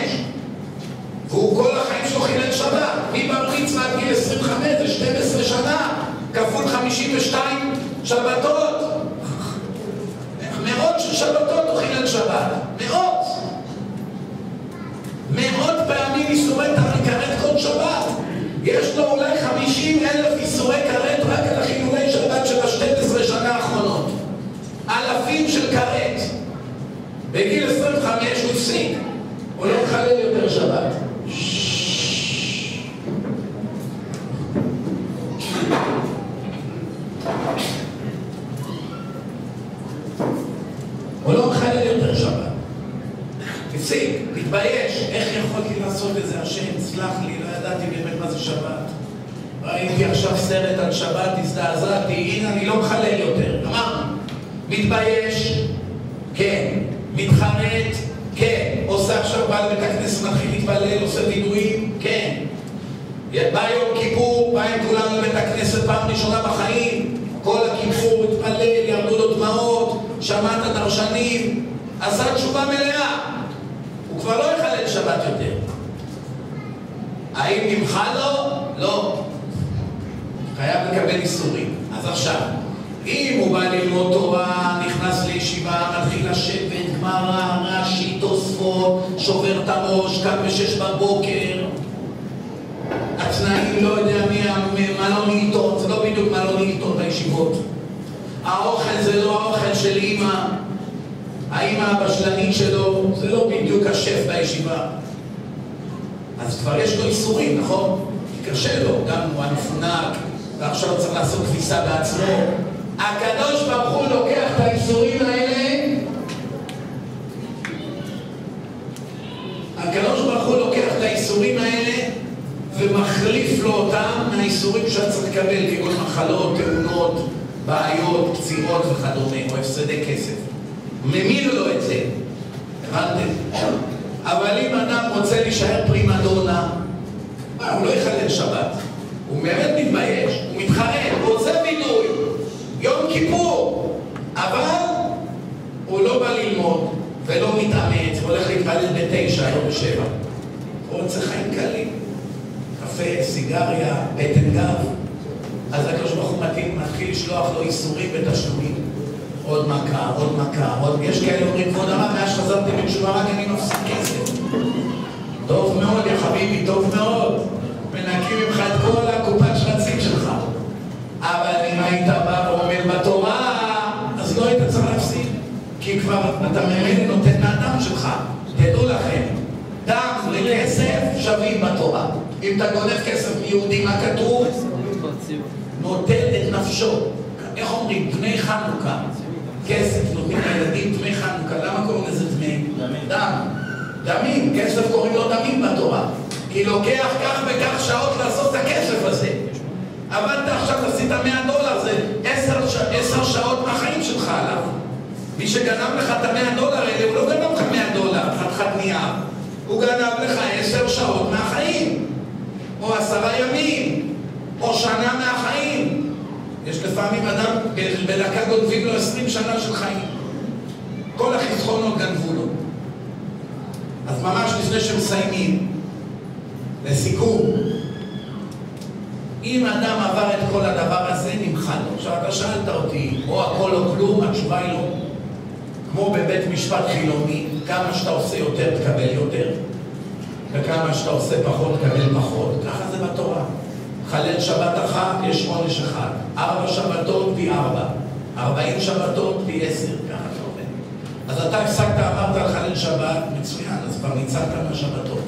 והוא כל החיים שלו חילל שבת. מבר מצווה עד גיל 25 זה 12 שנה, כפול 52 שבתות. מאות של שבתות הוא חילל שבת. מאות. מאות פעמים איסורי כרת כל שבת. יש לו אולי 50 אלף איסורי כרת רק על החילולי שבת של ה-12 שנה האחרונות. אלפים של כרת. בגיל 25 הוא הפסיק. הוא לא מחלל יותר שבת. הוא לא מחלל יותר שבת. הפסיק, מתבייש. איך יכולתי לעשות את זה, השם? סלח לי, לא ידעתי באמת מה זה שבת. ראיתי עכשיו סרט על שבת, הזדעזעתי, הנה אני לא מחלל יותר. אמרנו, מתבייש, כן. מתחרט, עכשיו, בא לבית הכנסת, מתחיל להתפלל, עושה וידויים, כן. בא יום כיפור, בא עם כולם לבית הכנסת פעם ראשונה בחיים, כל הכיפור התפלל, ירדו לו דמעות, שמע את הדרשנים, עשה תשובה מלאה. הוא כבר לא יחלל שבת יותר. האם נמחה לו? לא. חייב לקבל איסורים. אז עכשיו, אם הוא בא ללמוד תורה, נכנס לישיבה, מתחיל לשבת, גמרא, רש"י, תוספות, שובר את הראש, קם בשש בבוקר, התנאים, לא יודע מי, מלון הילטון, זה לא בדיוק מלון הילטון בישיבות. האוכל זה לא האוכל של אימא. האמא הבשלנית שלו, זה לא בדיוק השף בישיבה. אז כבר יש לו איסורים, נכון? קשה לו, גם הוא המפונק, ועכשיו צריך לעשות כביסה בעצמו. הקדוש ברוך הוא לוקח את האיסורים האלה, הקדוש ברוך הוא לוקח את האיסורים האלה ומחליף לו אותם מהאיסורים שאתה צריך לקבל, כגון מחלות, תאונות, בעיות, פציעות וכדומה, או הפסדי כסף. ממיר לו את זה, הבנתם? אבל אם אדם רוצה להישאר פרימדונה, מה, הוא לא יחלל שבת. הוא באמת מתבייש, הוא מתחרט, הוא עושה וידוי, יום כיפור, אבל הוא לא בא ללמוד ולא מתאמץ, הוא הולך להתפלל בתשע, לא בשבע. הוא רוצה חיים קלים. קפה, סיגריה, בטן גב. אז הקדוש ברוך הוא מתחיל לשלוח לו איסורים ותשלומים. עוד מכה, עוד מכה, עוד... יש כאלה אומרים, כבוד הרב, מאז שחזרתי בתשובה רק אני מפסיד כסף. טוב מאוד, יא חביבי, טוב מאוד. מנקים ממך את כל הקופת שרצים שלך. אבל אם היית בא ועומד בתורה, אז לא היית צריך להפסיד. כי כבר אתה ממילא נותן מהדם שלך. תדעו לכם, דם וכסף שווים בתורה. אם אתה גונב כסף מיהודי, מה כתוב? נותן את נפשו. איך אומרים? דמי חנוכה. כסף נותנים לילדים דמי חנוכה. למה קוראים לזה דמי? דם. דמים. כסף קוראים לו דמים בתורה. כי לוקח כך וכך שעות לעשות את הכסף הזה. עבדת עכשיו, עשית 100 דולר, זה 10, ש... 10 שעות מהחיים שלך עליו. מי שגנב לך את ה-100 דולר האלה, הוא לא גנב לך 100 דולר, חתיכת נייר. הוא גנב לך 10 שעות מהחיים. או עשרה ימים, או שנה מהחיים. יש לפעמים אדם, בדקה גונבים לו עשרים שנה של חיים. כל החסכונות גנבו לו. אז ממש לפני שמסיימים, לסיכום, אם אדם עבר את כל הדבר הזה, נמחל לו. עכשיו, אתה שאלת אותי, או הכל או כלום, התשובה היא לא. כמו בבית משפט חילוני, כמה שאתה עושה יותר, תקבל יותר. וכמה שאתה עושה פחות, תקבל פחות. ככה זה בתורה. חלל שבת אחת, יש עונש אחד. ארבע שבתות, פי ארבע. ארבעים שבתות, פי עשר. ככה זה עובד. אז אתה הפסקת, אמרת על חלל שבת, מצוין, אז כבר ניצלת מהשבתות.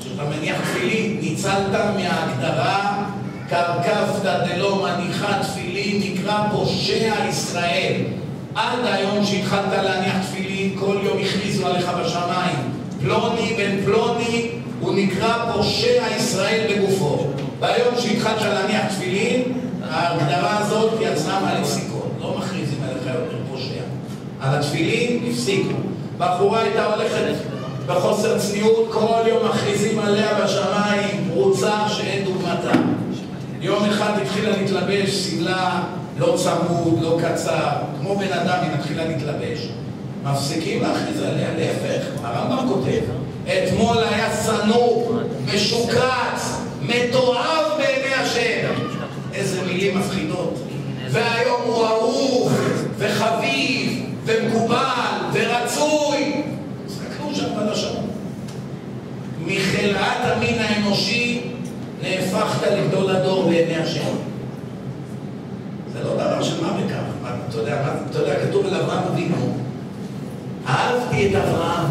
כשאתה מניח תפילין, ניצלת מההגדרה קרקפת דלא מניחה תפילין, נקרא פושע ישראל. עד היום שהתחלת להניח תפילין, כל יום הכריזו עליך בשמיים. פלוני בן פלוני, הוא נקרא פושע ישראל בגופו. ביום שהתחלת להניח תפילין, ההגדרה הזאת יצאה מהלקסיקון. לא מכריזים עליך יותר פושע. על התפילין הפסיקו. בחורה הייתה הולכת בחוסר צניעות, כל יום מכריזים עליה בשמיים, פרוצה שאין דוגמתה. יום אחד התחילה להתלבש שמלה לא צמוד, לא קצר, כמו בן אדם היא מתחילה להתלבש. מפסיקים להכריז עליה, להפך, הרמב"ם כותב, אתמול היה שנוא, משוקץ, מתועב בעיני השם. איזה מילים מפחידות. והיום הוא אהוב, וחביב, ומקובל, ורצוי. תסתכלו שם בלשון. מחלאת המין האנושי נהפכת לגדול הדור בעיני השם. זה לא דבר של מה בכך. אתה יודע, כתוב על אברהם אבינו, אהבתי את אברהם,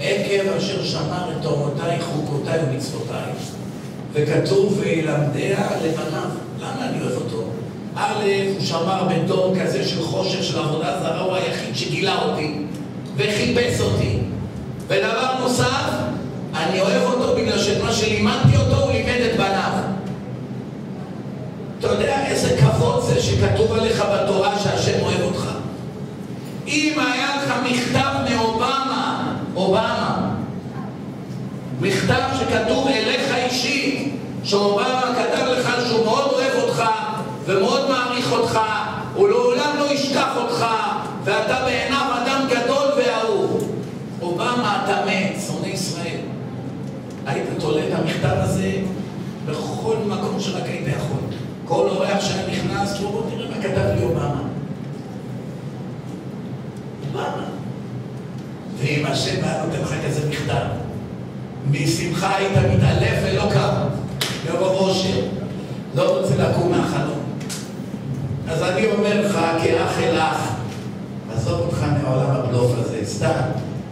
עקב אשר שמר את תורותיי, חוקותיי ומצוותיי. וכתוב וילמדיה לבניו. למה אני אוהב אותו? א', הוא שמר בדור כזה של חושך של עבודה זרה, הוא היחיד שגילה אותי וחיפש אותי. ודבר נוסף, אני אוהב אותו בגלל שאת מה שלימדתי אותו, הוא לימד את בניו. אתה יודע איזה כבוד זה שכתוב עליך בתורה שהשם אוהב אותך? אם היה לך מכתב מאובמה, אובמה, מכתב שכתוב אליך אישית, שאובמה כתב לך שהוא מאוד אוהב אותך ומאוד מעריך אותך, הוא לעולם לא ישכח אותך, ואתה בעיניו אדם גדול ואהוב. אובמה, אתה מת, שונא ישראל. היית תולה את המכתב הזה בכל מקום שרק היית יכול. כל אורח שהיה נכנס, בוא תראה מה כתב לי אובמה. אובמה. ואם השם היה נותן לך כזה מכתב, משמחה היית מתעלף ולא קם, מרוב אושר, לא רוצה לקום מהחלום. אז אני אומר לך, כאח אל אח, עזוב אותך מהעולם הבלוף הזה, סתם.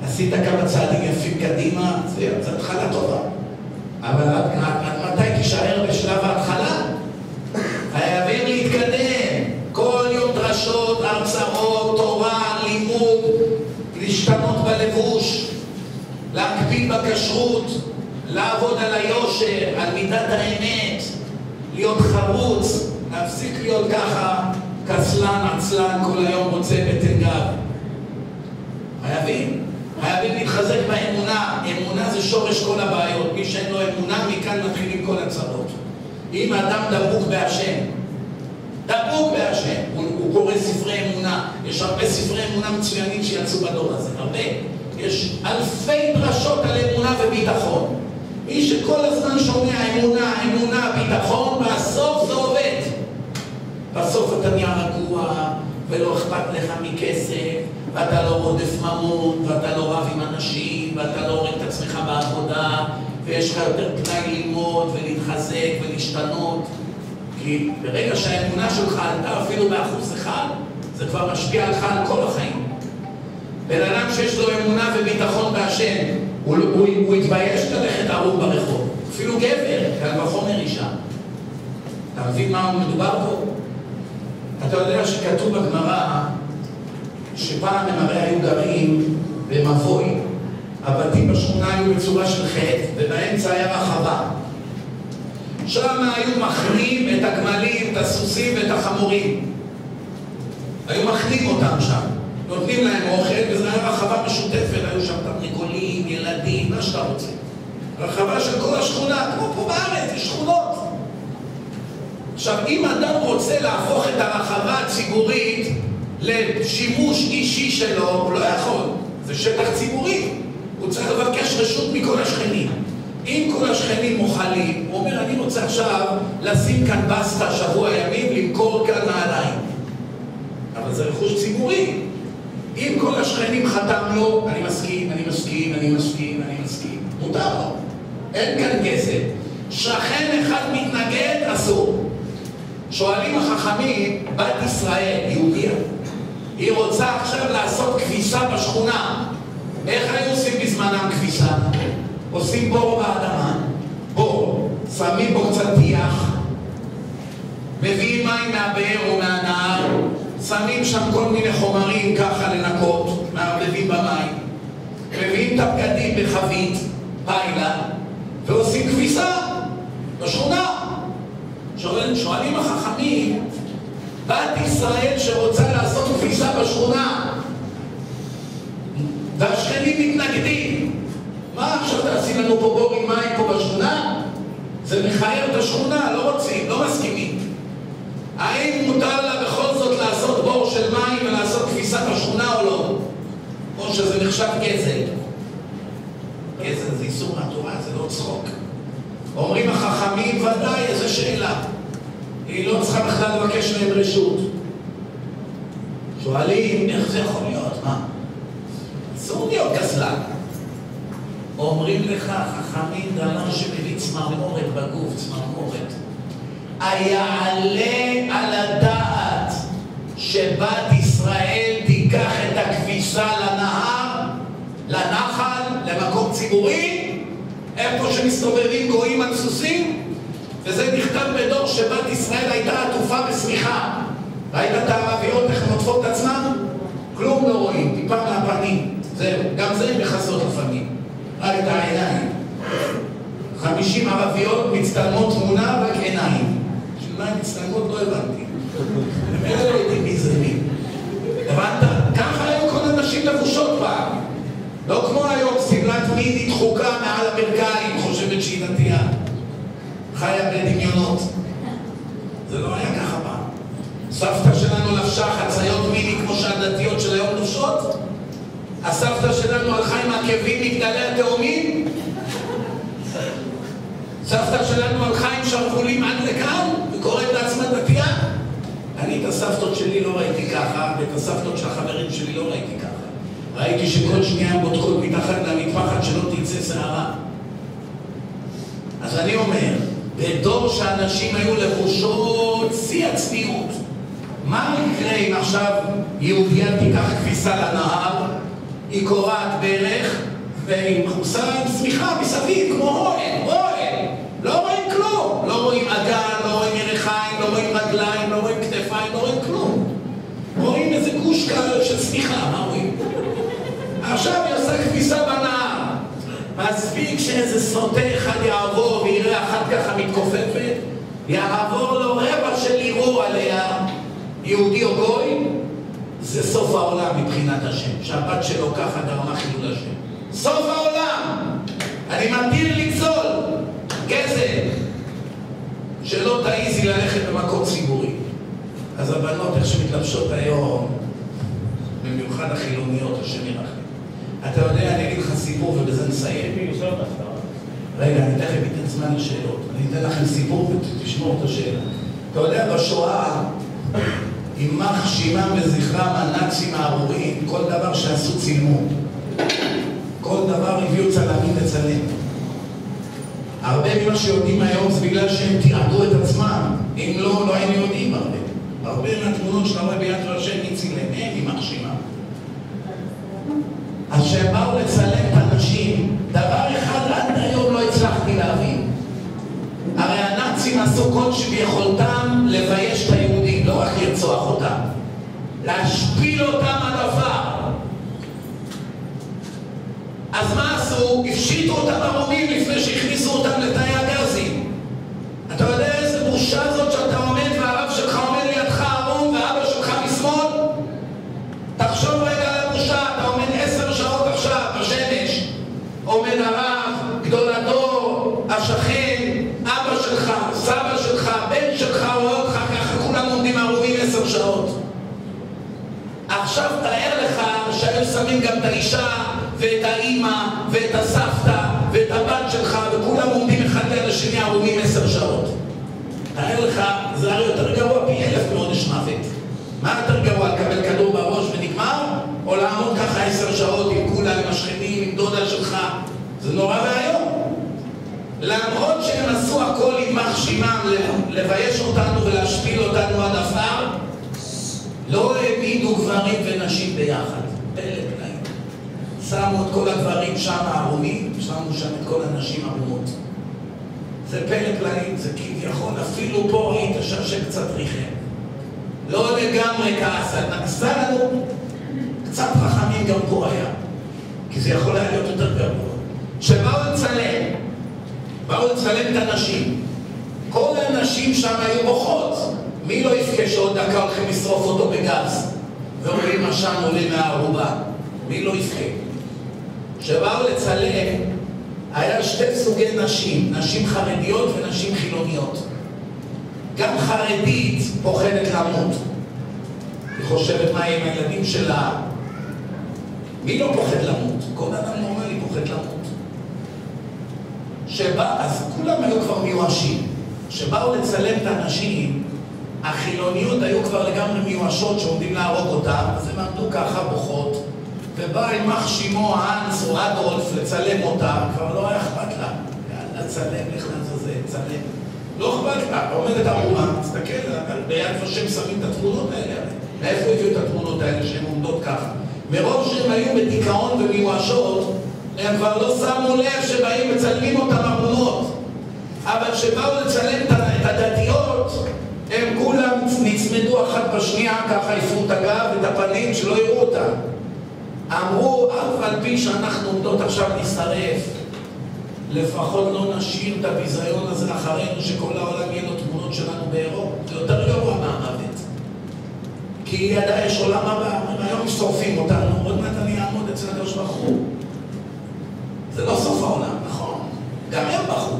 עשית כמה צעדים יפים קדימה, זה, זה התחלה טובה. אבל עד מתי תישאר בשלב ההתחלה? חייבים להקפיד בכשרות, לעבוד על היושר, על מידת האמת, להיות חרוץ, להפסיק להיות ככה כסלן, עצלן, כל היום רוצה בטן גב. חייבים. חייבים להתחזק באמונה. אמונה זה שורש כל הבעיות. מי שאין לו אמונה, מכאן מתחילים כל הצרות. אם האדם דבוק בהשם, דבוק בהשם, הוא, הוא קורא ספרי אמונה, יש הרבה ספרי אמונה מצוינים שיצאו בדור הזה, הרבה. יש אלפי דרשות על אמונה וביטחון. מי שכל הזמן שומע אמונה, אמונה, ביטחון, בסוף זה עובד. בסוף אתה נהיה רגוע, ולא אכפת לך מכסף, ואתה לא רודף ממון, ואתה לא רב עם אנשים, ואתה לא הורג את עצמך בעבודה, ויש לך יותר פנאי ללמוד ולהתחזק ולהשתנות. כי ברגע שהאמונה שלך עלתה אפילו באחוז אחד, זה כבר משפיע עליך על כל החיים. בן אדם שיש לו אמונה וביטחון בהשם, הוא, הוא, הוא יתבייש ללכת ערום ברחוב. אפילו גבר, קל וחומר אישה. אתה מבין מה מדובר פה? אתה יודע שכתוב בגמרא שפעם הם הרי היו גרים במבוי. הבתים בשכונה היו בצורה של חטא, ובאמצע היה רחבה. שם היו מחנים את הגמלים, את הסוסים ואת החמורים. היו מחנים אותם שם. נותנים להם אוכל, וזו הייתה רחבה משותפת, היו שם תרנגולים, ילדים, מה שאתה רוצה. רחבה של כל השכונה, כמו פה בארץ, יש שכונות. עכשיו, אם אדם רוצה להפוך את הרחבה הציבורית לשימוש אישי שלו, הוא לא יכול. זה שטח ציבורי. הוא צריך לבקש רשות מכל השכנים. אם כל השכנים מוכלים, הוא אומר, אני רוצה עכשיו לשים כאן בסטה שבוע ימים, למכור כאן נעליים. אבל זה רכוש ציבורי. אם כל השכנים חתם לו, אני מסכים, אני מסכים, אני מסכים, אני מסכים, מותר לו. אין כאן כסף. שכן אחד מתנגד, אסור. שואלים החכמים, בת ישראל, יהודיה, היא רוצה עכשיו לעשות כביסה בשכונה. איך היו עושים בזמנם כביסה? עושים בור באדמה, בור, שמים בו קצת טיח, מביאים מים מהבאר או מהנהר, שמים שם כל מיני חומרים ככה לנקות, מערבבים במים, מביאים את הבגדים בחבית, פיילה, ועושים כביסה בשכונה. שואל, שואלים החכמים, בת ישראל שרוצה לעשות כביסה בשכונה, והשכנים מתנגדים, מה עכשיו תעשי לנו פה בור עם מים פה בשכונה? זה מכער את השכונה, לא רוצים, לא מסכימים. האם מותר לה בכל זאת לעשות בור של מים ולעשות כביסה בשכונה או לא? או שזה נחשב גזל? גזל זה איסור מהתורה, זה לא צחוק. אומרים החכמים, ודאי, איזו שאלה. היא לא צריכה בכלל לבקש מהם רשות. שואלים, איך זה יכול להיות? מה? אסור להיות גזלן. אומרים לך, חכמים, דבר שמביא צמרמורת בגוף, צמרמורת. היעלה על הדעת שבת ישראל תיקח את הכביסה לנהר, לנחל, למקום ציבורי, איפה שמסתובבים גויים על סוסים? וזה נכתב בדור שבת ישראל הייתה עטופה בשמיכה. ראית את הערביות איך הן עוטפות את עצמן? כלום לא רואים, טיפה מהפנים. זהו, גם זה מכסות לפעמים. רק את העיניים. חמישים ערביות מצטלמות תמונה, רק עיניים. הן מצטלמות? לא הבנתי. הם לא יודעים מי זה מי. הבנת? ככה היו כל הנשים לבושות פעם. לא כמו היום, שמלת מיני דחוקה מעל הברכיים, חושבת שהיא דתייה. חיה בדמיונות. זה לא היה ככה פעם. סבתא שלנו לבשה חציות מיני כמו שהדתיות של היום לובשות? הסבתא שלנו הלכה עם עקבים מגדלי התאומים? סבתא שלנו הלכה עם שרוולים עד לכאן וקוראת לעצמה דתייה? אני את הסבתות שלי לא ראיתי ככה, ואת הסבתות של החברים שלי לא ראיתי ככה. ראיתי שכל שנייה הן בודקות מתחת למטפחת שלא תצא שערה. אז אני אומר, בדור שאנשים היו לבושות שיא הצניעות, מה יקרה אם עכשיו יהודייה תיקח כביסה לנהר, היא קורעת ברך, והיא מכוסה עם שמיכה מסביב, כמו אוהל, אוהל. לא רואים כלום. לא רואים אגן, לא רואים ירחיים, לא רואים רגליים, לא רואים כתפיים, לא רואים כלום. רואים כזה של שמיכה, מה רואים? עכשיו היא עושה כביסה בנהר. מספיק שאיזה סוטה אחד יעבור ויראה אחת ככה מתכופפת, יעבור לו רבע של ערעור עליה, יהודי או גוי, זה סוף העולם מבחינת השם. שהבת שלו ככה גרמה חילול השם. סוף העולם! אני מתיר לגזול גזל שלא תעיזי ללכת במקום ציבורי. אז הבנות, איך שמתלבשות היום, במיוחד החילוניות, השם ירחם. אתה יודע, אני אגיד לך סיפור ובזה נסיים. רגע, אני תכף אתן זמן לשאלות. אני אתן לכם סיפור ותשמעו את השאלה. אתה יודע, בשואה, יימח שמם וזכרם הנאצים הארורים, כל דבר שעשו צילמו. כל דבר הביאו צלמים לצלם. הרבה ממה שיודעים היום זה בגלל שהם תיעדו את עצמם. אם לא, לא היינו יודעים הרבה. הרבה מהתמונות שאתה רואה ביד ושם מי צילם, הם יימח שמם. אז כשהם באו לצלם את הנשים, דבר אחד עד היום לא הצלחתי להבין. הרי הנאצים עשו כל שביכולתם לבייש את היהודים, לא רק לרצוח אותם, להשפיל אותם עד עפר. אז מה עשו? הפשיטו אותם ערומים לפני שהכניסו אותם לתאי הגזים. אתה יודע איזה בושה זאת עכשיו תאר לך שהיו שמים גם את האישה ואת האימא ואת הסבתא ואת הבת שלך וכולם עומדים אחד ליד השני ערומים עשר שעות. תאר לך, זה הרי יותר גרוע פי אלף מעונש מוות. מה יותר גרוע, לקבל כדור בראש ונגמר? או לעמוד ככה עשר שעות עם כולם, עם השכנים, עם דודה שלך? זה נורא ואיום. למרות שהם עשו הכל יימח שמם לבייש אותנו ולהשפיל אותנו עד עפר, לא העמידו גברים ונשים ביחד. פלא פלאים. שמו את כל הגברים שם ערומים, שמו שם את כל הנשים ערומות. זה פלא פלאים, זה כביכול, אפילו פה ראית שהשם קצת ריחם. לא לגמרי כעס, נעשה לנו קצת רחמים גם פה היה. כי זה יכול היה להיות יותר גרוע. שבאו לצלם, באו לצלם את הנשים. כל הנשים שם היו בוכות. מי לא יבכה שעוד דקה הולכים לשרוף אותו בגז? ואומרים עשן עולה מהערובה. מי לא יבכה? כשבאו לצלם, היה שתי סוגי נשים, נשים חרדיות ונשים חילוניות. גם חרדית פוחדת למות. היא חושבת מה עם הילדים שלה. מי לא פוחד למות? כל אדם נורמלי פוחד למות. שבא, אז כולם היו כבר מיואשים. כשבאו לצלם את האנשים, החילוניות היו כבר לגמרי מיואשות שעומדים להרוג אותם, אז הם עמדו ככה בוכות, ובא יימח שמו האנס או אדולף לצלם אותם, כבר לא היה אכפת לה. יאללה, צלם, לך לעזאזל, צלם. לא אכפת לה, עומדת ערומה, תסתכל, ביד ושם שמים את התמונות האלה. מאיפה הביאו את התמונות האלה שהן עומדות ככה? מרוב שהם היו בדיכאון ומיואשות, הם כבר לא שמו לב שבאים מצלמים אותם ערונות. אבל כשבאו לצלם את הדתיות, הם כולם נצמדו אחת בשנייה, ככה העיפו את הגב ואת הפנים, שלא יראו אותם. אמרו, אף על פי שאנחנו עומדות עכשיו להישרף, לפחות לא נשאיר את הביזיון הזה אחרינו, שכל העולם יהיה לו תמונות שלנו בעירום. זה יותר גרוע מהמוות. כי ידע יש עולם הבא, היום שורפים אותנו, עוד מעט אני אעמוד אצל הקדוש ברוך הוא. זה לא סוף העולם, נכון. גם הם בחרו,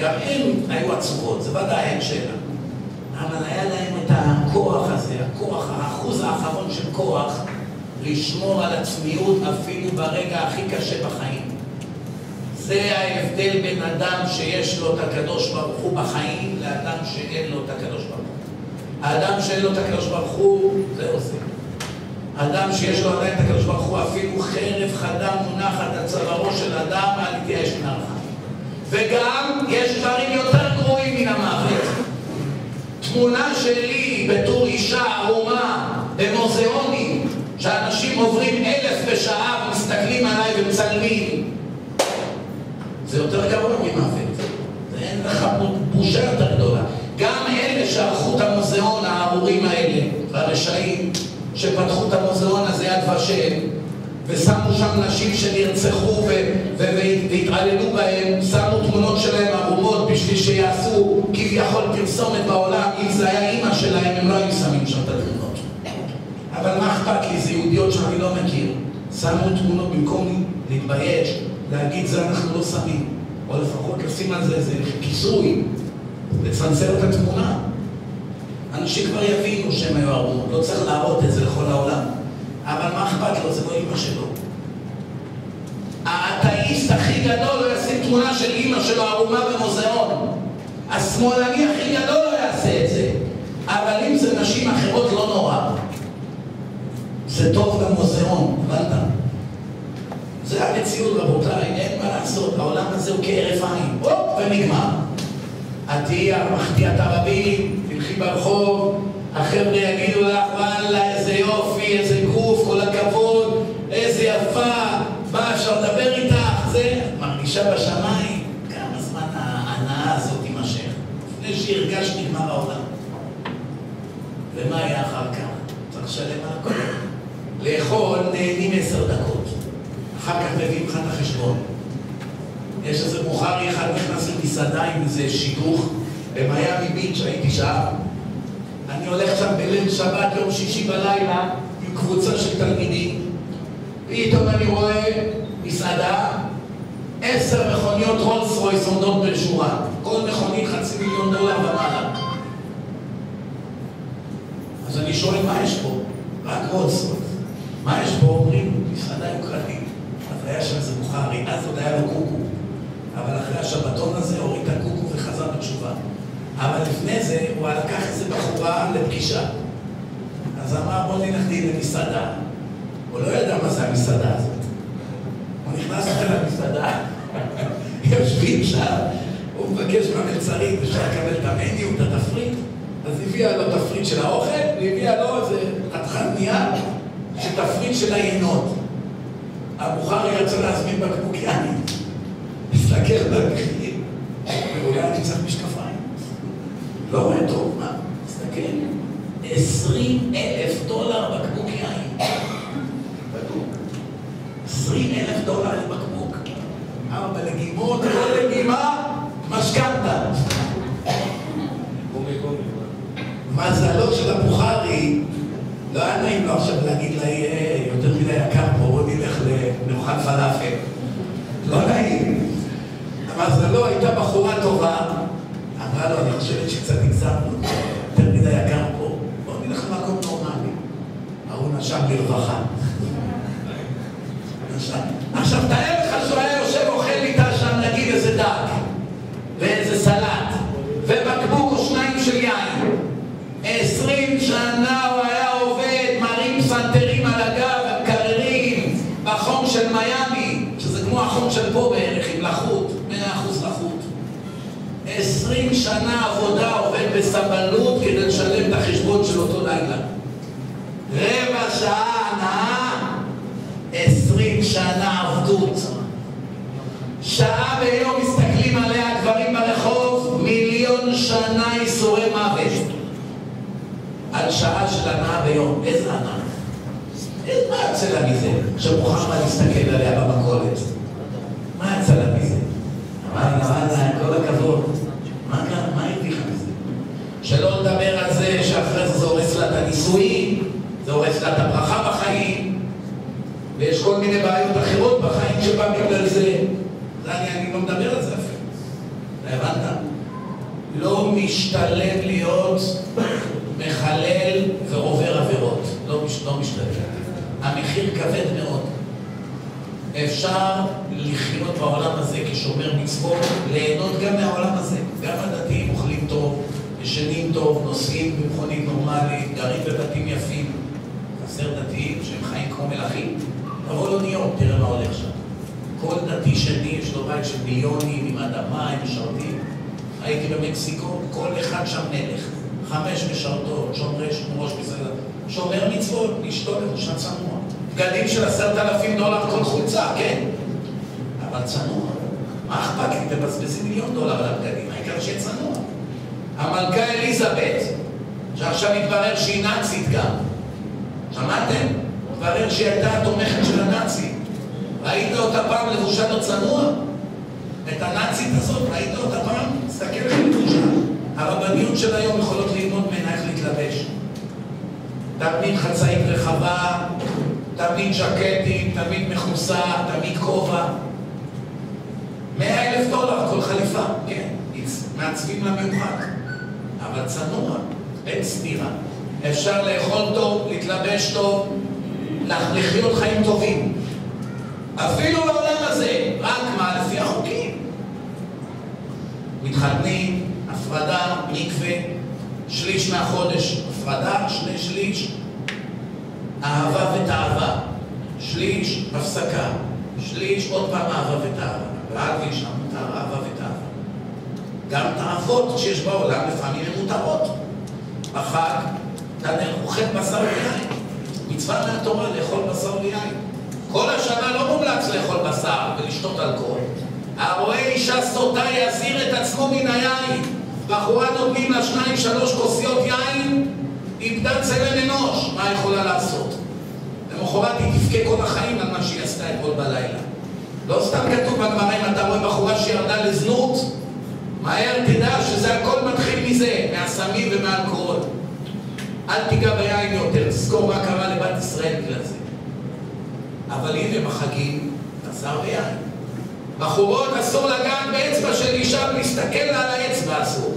גם הם היו עצובות, זה ודאי אין שאלה. אבל היה להם את הכוח הזה, הכוח, האחוז האחרון של כוח, לשמור על עצמיות אפילו ברגע הכי קשה בחיים. זה ההבדל בין אדם שיש לו את הקדוש ברוך הוא בחיים לאדם שאין לו את הקדוש ברוך הוא. האדם שאין לו את הקדוש ברוך הוא, זה עושה. אדם שיש לו עדיין את הקדוש ברוך הוא, אפילו חרב חדה מונחת על צווארו של אדם, אל יתייאש מן הרחם. וגם יש דברים יותר גרועים מן המוות. תמונה שלי בתור אישה ערומה במוזיאונים, שאנשים עוברים אלף בשעה ומסתכלים עליי ומצלמים, זה יותר גרוע ממוות. זה אין לך בושה יותר גדולה. גם אלה שערכו את המוזיאון, הארורים האלה, והרשעים, שפתחו את המוזיאון הזה יד ושם, ושמו שם נשים שנרצחו והתעללו בהם, שמו תמונות שלהם ערומות בשביל שיעשו כביכול פרסומת בעולם, אם זה היה אימא שלהם, הם לא היו שמים שם את התמונות. אבל מה אכפת לי, זה יהודיות שאני לא מכיר. שמו תמונות במקום להתבייש, להגיד זה אנחנו לא שמים, או לפחות לשים על זה איזה כיסוי, לצנזר את התמונה. אנשים כבר יבינו שהם היו ערומות, לא צריך להראות את זה לכל העולם. אבל מה אכפת לו? זה לא אימא שלו. האתאיסט הכי גדול לא ישים תמונה של אימא שלו ערומה במוזיאון. השמאלני הכי גדול לא יעשה את זה. אבל אם זה נשים אחרות, לא נורא. זה טוב למוזיאון, הבנת? זה המציאות, רבותיי, אין מה לעשות. העולם הזה הוא כהרף עין. הופ, ונגמר. את תהיי המחטיאת ערבים, תלכי ברחוב, החבר'ה יגידו לך, וואלה, איזה יופי, איזה גוף, כל הכבוד, איזה יפה, מה אפשר לדבר איתך, זה, מרגישה בשמיים, כמה זמן ההנאה הזאת תימשך? לפני שהרגש נגמר העולם. ומה היה אחר כך? צריך לשלם על הכל. לאכול נהנים עשר דקות, אחר כך מביאים לך את החשבון. יש איזה מוכרי אחד נכנס למסעדה עם איזה שידוך במיאמי ביץ', הייתי שעה. אני הולך שם בליל שבת, יום שישי בלילה, עם קבוצה של תלמידים. פתאום אני רואה מסעדה, עשר מכוניות רולס רויס עומדות בין שורה. כל מכונית חצי מיליון דולר ומעלה. אז אני שואל, מה יש פה? רק רולס רויס. מה יש פה? אומרים, מסעדה יוקרתית. אז היה שם איזה בוכרי, אז עוד היה לו קוקו. אבל אחרי השבתון הזה הוריד את הקוקו וחזר בתשובה. אבל לפני זה הוא לקח איזה בחורה לפגישה. אז אמר בוא נלך למסעדה. הוא לא ידע מה זה המסעדה הזאת. הוא נכנס למסעדה, *laughs* יושבים שם, הוא מבקש מהמלצרית, אפשר לקבל את המניו, את התפריט. אז הביאה לו תפריט של האוכל, והביאה לו איזה חתיכת נייר של תפריט של היינות. הבוכרי רצה להזמין בקבוק יין. הסתכל ואולי אני צריך משקפיים. לא רואה טוב, מה? תסתכל, עשרים אלף דולר בקבוק יין. עשרים אלף דולר לבקבוק. ארבע לגימות, כל לגימה, משכנתה. מזלו של הבוכרי, לא היה נעים לו עכשיו להגיד לה, יותר מדי יקר פה, בוא נלך לנאכל פלאפל. לא נעים. מזלו הייתה בחורה טובה, אמרה לו, אני חושבת שקצת הגזמנו, יותר מדי יקר פה, בוא נלך למקום נורמלי. ההוא נשם לרווחה. עכשיו, תאר לך שהוא היה יושב אוכל איתה שם, נגיד איזה דג, ואיזה סלט, ובקבוק או שניים של יין. עשרים שנה הוא היה עובד, מרים פסנתרים על הגב, ומקררים בחום של מיאמי, שזה כמו החום של פה בערך, 20 שנה עבודה עובד בסבלות כדי לשלם את החשבון של אותו לילה. רבע שעה הנאה, 20 שנה עבדות. שעה ביום מסתכלים עליה גברים ברחוב, מיליון שנה ייסורי מוות. על שעה של הנאה ביום, איזה הנאה? איזה מה יוצא לה מזה? שמוחמד יסתכל עליה במכולת. מה יצא לה מזה? אמרנו, אמרנו, כל הכבוד. זה הורס לה את הנישואים, זה הורס לה את הברכה בחיים, ויש כל מיני בעיות אחרות בחיים שבא בגלל זה. אני, אני לא מדבר על זה אפילו. הבנת? לא משתלם להיות מחלל ועובר עבירות. לא, לא משתלם. המחיר כבד מאוד. אפשר לחיות בעולם הזה כשומר מצוות, ליהנות גם מהעולם הזה. גם הדתיים ישנים טוב, נוסעים במכונית נורמלית, גרים בבתים יפים. חסר דתיים שהם חיים כמו מלכים. תבוא לו ניו, תראה מה הולך שם. כל דתי שני יש לו בית של מיליונים, עם אדמה, עם משרתים. הייתי במקסיקו, כל אחד שם מלך. חמש משרתות, שומרי ראש בסדר, שומר מצוות, אשתו לבושה צנוע. בגדים של עשרת אלפים דולר כל חולצה, כן, אבל צנוע. מה אכפת לי? תבזבזי מיליון דולר על הבגדים, העיקר שיהיה צנוע. המלכה אליזבת, שעכשיו התברר שהיא נאצית גם. שמעתם? התברר שהיא הייתה התומכת של הנאצים. ראית אותה פעם לבושה לא צנוע? את הנאצית הזאת, ראית אותה פעם? תסתכל על לבושה. הרבניות של היום יכולות ללמוד ממנה איך להתלבש. תמיד חצאית רחבה, תמיד ז'קטים, תמיד מכוסה, תמיד כובע. מאה אלף דולר כל חליפה, כן, מעצבים לה מיוחד. אבל צנוע, אין סתירה. אפשר לאכול טוב, להתלבש טוב, לחיות חיים טובים. אפילו לעולם הזה, רק מה? לפי החוקים. מתחתנים, הפרדה, מקווה, שליש מהחודש הפרדה, שני שליש אהבה ותאווה, שליש הפסקה, שליש עוד פעם אהבה ותאווה, ועד ואישה מותר אהבה. גם תאוות שיש בעולם לפעמים הן מותרות. בחג אתה אוכל בשר ויין, מצווה מהתורה לאכול בשר ויין. כל השנה לא מומלץ לאכול בשר ולשתות אלכוהול. הרואה אישה סוטה יזהיר את עצמו מן היין. בחורה נותנים לה שניים שלוש כוסיות יין, איבדה צלם אנוש, מה יכולה לעשות? למחרת היא תבכה כל החיים על מה שהיא עשתה אתמול בלילה. לא סתם כתוב בגמרא אם אתה רואה בחורה שירדה לזנות, מהר תדע שזה הכל מתחיל מזה, מהסמים ומאלכוהול. אל תיגע ביין יותר, תזכור מה קרה לבת ישראל בגלל זה. אבל הנה בחגים, בשר ויין. בחורות אסור לגעת באצבע של אישה ולהסתכל לה על האצבע אסור.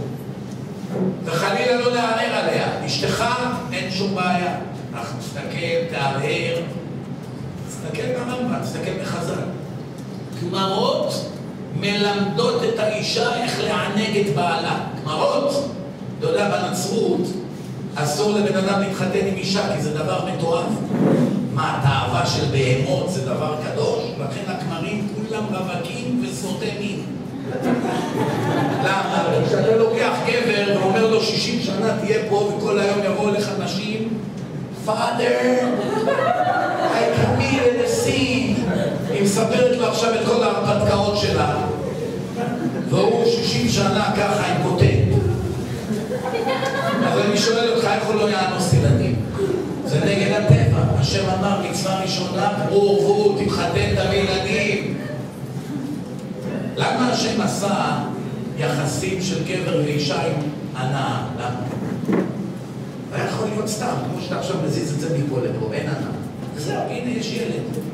וחלילה לא לערער עליה. אשתך, אין שום בעיה. אך תסתכל, תערער. תסתכל ברמב"ם, תסתכל בחז"ל. גמרות מלמדות את האישה איך לענג את בעלה. גמרות. אתה יודע, בנצרות אסור לבן אדם להתחתן עם אישה כי זה דבר מתועב. מה, תאווה של בהמות זה דבר קדוש? לכן הכמרים כולם רווקים וסוטי מין. למה? כשאתה לוקח גבר ואומר לו 60 שנה תהיה פה וכל היום יבואו לך נשים Father, I committed. היא מספרת לו עכשיו את כל ההרפתקאות שלה והוא 60 שנה ככה עם כותב. אבל אני שואל אותך, איך הוא לא יאנוס ילדים? זה נגד הטבע. השם אמר, מצווה ראשונה, פרו ורבו, תתחתן תביא ילדים. למה השם עשה יחסים של גבר ואישה עם הנאה? למה? היה יכול להיות סתם, כמו שאתה עכשיו מזיז את זה מפה לפה, אין הנאה. וזהו, הנה יש ילד.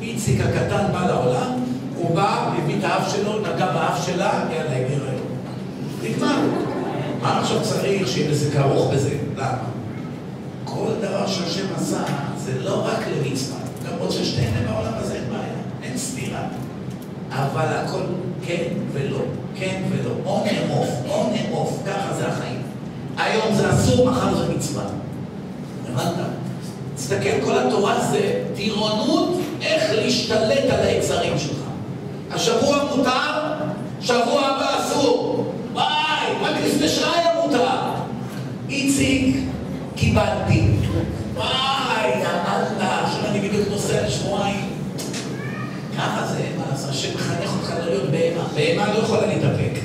איציק הקטן בא לעולם, הוא בא, הביא את האף שלו, נגע באף שלה, יאללה, הגיע היום. נגמר. מה עכשיו צריך שיהיה בזה כרוך בזה? למה? כל דבר שהשם עשה זה לא רק למצווה, למרות ששתיהן בעולם הזה אין בעיה, אין סתירה. אבל הכל כן ולא, כן ולא, און אמוף, און אמוף, ככה זה החיים. היום זה אסור, מחר זה מצווה. הבנת? תסתכל, כל התורה זה טירונות איך להשתלט על היצרים שלך. השבוע מותר, שבוע הבא אסור. וואי, רק לפני שעה היה מותר. איציק, קיבלתי. וואי, אמרת, עכשיו אני בדיוק נוסע לשבועיים. ככה זה, מה לעשות, השם מחנך אותך לא להיות בהמה. בהמה לא יכולה להתאפק.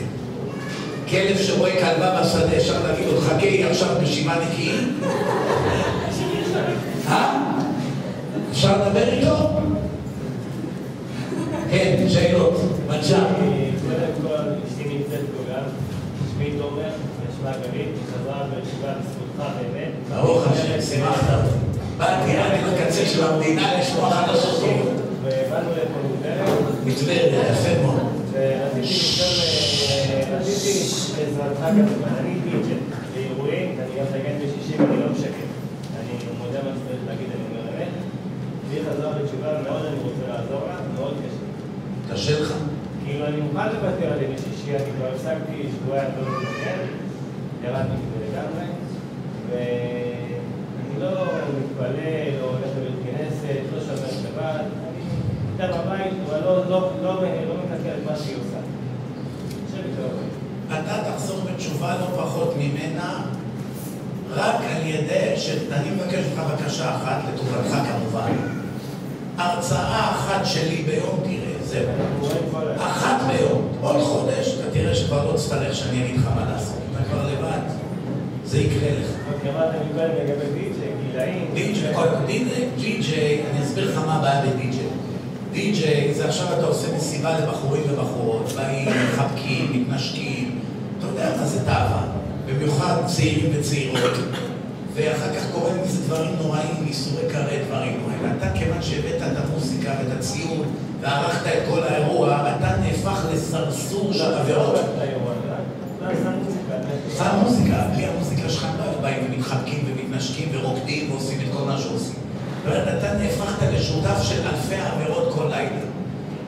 כלב שרואה כלבה בשדה, אפשר להגיד לו, חכה, היא עכשיו בשבעה נקיים? *laughs* אה? אפשר לדבר איתו? כן, שאלות, בבקשה. קודם כל, אשתי נמצאת פה גם, שמי תומר, ושמה גלית, חזרה בישיבה בזכותך באמת. ברוך השם, שימחת. באתי עד לקצה של המדינה לשמוע חדשות טובות. ובאנו לפה מטבריה, יפה מאוד. ורציתי לשאול, אה, כמובן, אני דיג'ט באירועים, אני גם מנגן בשישי ואני לא משקר. אני מודה מה שצריך להגיד, אני אומר היא חזרה בתשובה מאוד אני רוצה לעזור לה, מאוד קשה. קשה לך? כאילו אני מוכן לוותר על ימי שישי, אני כבר הפסקתי שבועי לא מתקן, כן, ירדתי מזה לגמרי, ואני לא מתפלל, או הולך לבית כנסת, לא שומר שבת, אני איתה בבית, אבל לא, לא, לא, לא מתקן את מה שהיא עושה. אתה תחזור בתשובה לא פחות ממנה רק על ידי ש... אני מבקש ממך בקשה אחת, לטובתך כמובן. הרצאה אחת שלי ביום תראה, זהו. אחת ביום, עוד חודש, אתה תראה שכבר לא תצטרך שאני אגיד לך מה לעשות. אתה כבר לבד, זה יקרה לך. דיג'יי, קודם דיג'יי, אני אסביר לך מה הבעיה בדיג'יי. די.ג'יי זה עכשיו אתה עושה מסיבה לבחורים ובחורות, באים, מחבקים, מתנשקים, אתה יודע מה זה תאווה. במיוחד צעירים וצעירות, ואחר כך קוראים מזה דברים נוראים, ניסורי קרי, דברים נוראים. אתה, כיוון שהבאת את המוזיקה ואת הציון, וערכת את כל האירוע, אתה נהפך לסרסור של עבירות. זה המוזיקה, בלי המוזיקה שלך לא באים ומתחבקים ומתנשקים ורוקדים ועושים את כל מה שעושים. אתה נהפכת לשותף של אלפי עבירות כל לילה.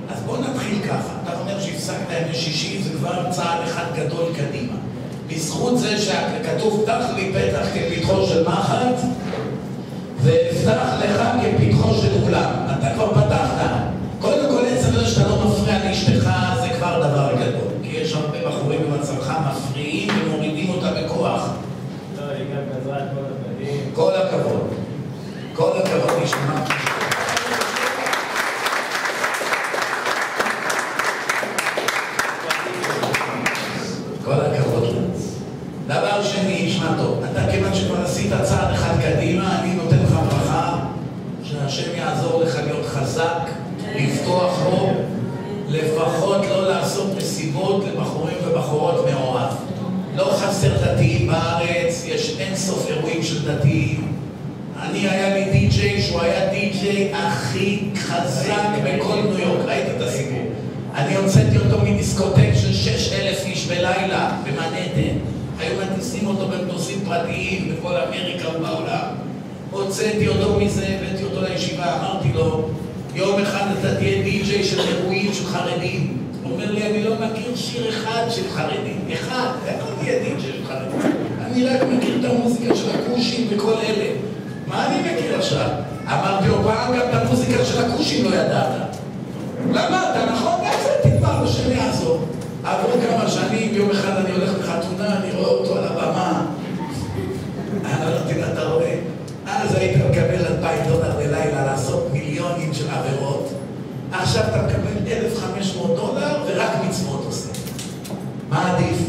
אז בוא נתחיל ככה, אתה אומר שהפסקת ימי שישי, זה כבר צעד אחד גדול קדימה. בזכות זה שכתוב פתח לי פתח כפתחו של מחט ואפתח לך כפתחו של אולם. אתה כבר פתחת. קודם כל עצם זה שאתה לא מפריע לאשתך זה כבר דבר גדול. כי יש הרבה בחורים במצבך מפריעים ומורידים אותה בכוח. כל הכבוד. כל הכבוד, נשמע. אמרתי לו, יום אחד אתה תהיה די-ג'יי של אירועים של חרדים. הוא אומר לי, אני לא מכיר שיר אחד של חרדים. אחד, איפה תהיה די-ג'יי? עבירות, עכשיו אתה מקבל 1,500 דולר ורק מצוות עושה. מה עדיף?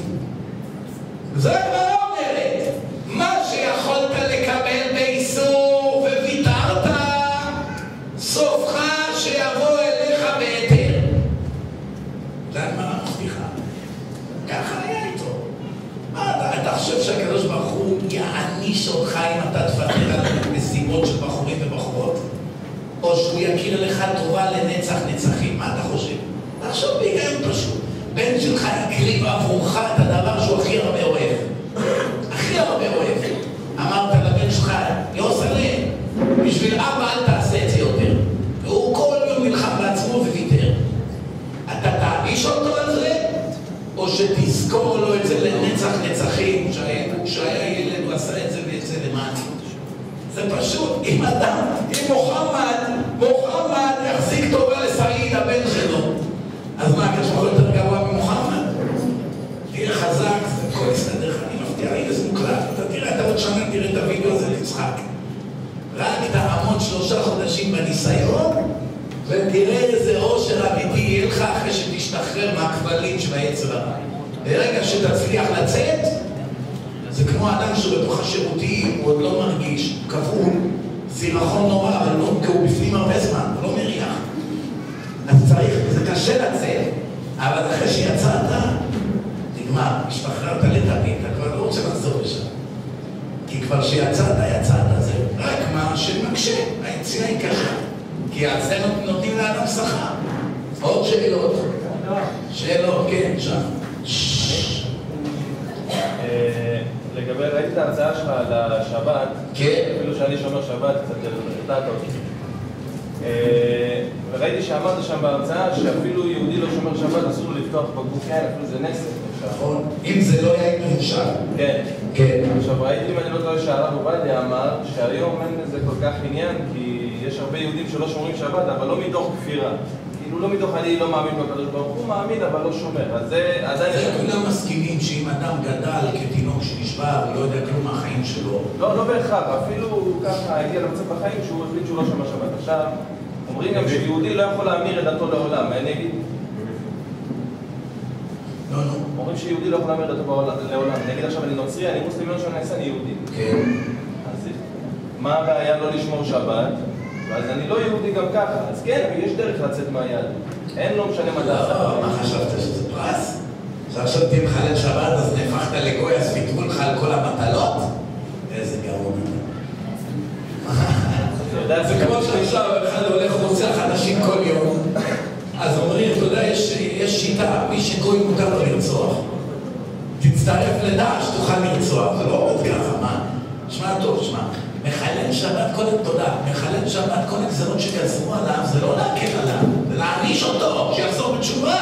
טוב, שמע. מחלל שבת, קודם תודה, מחלל שבת, כל הגזרות שגזרו עליו, זה לא להקל עליו, זה להעניש אותו, שיחזור בתשובה.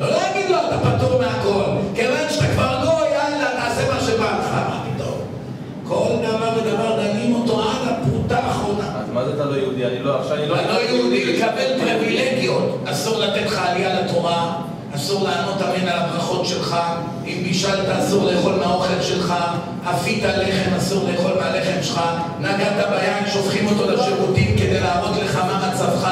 לא להגיד לו, אתה פטור מהכל. כיוון שאתה כבר גוי, יאללה, תעשה מה שבא לך. מה פתאום? כל דבר ודבר דנים אותו עד הפרוטה האחרונה. אז מה זה אתה לא יהודי? אני לא, עכשיו אני לא... אתה לא יהודי לקבל פריבילגיות. אסור לתת לך עלייה לתורה, אסור לענות אמן על הברכות שלך, אם בישלת אסור לאכול מהאוכל שלך, אפית לחם אסור לאכול מהלחם שלך, נגעת ביין שופכים אותו לשירותים כדי להראות לך מה מצבך,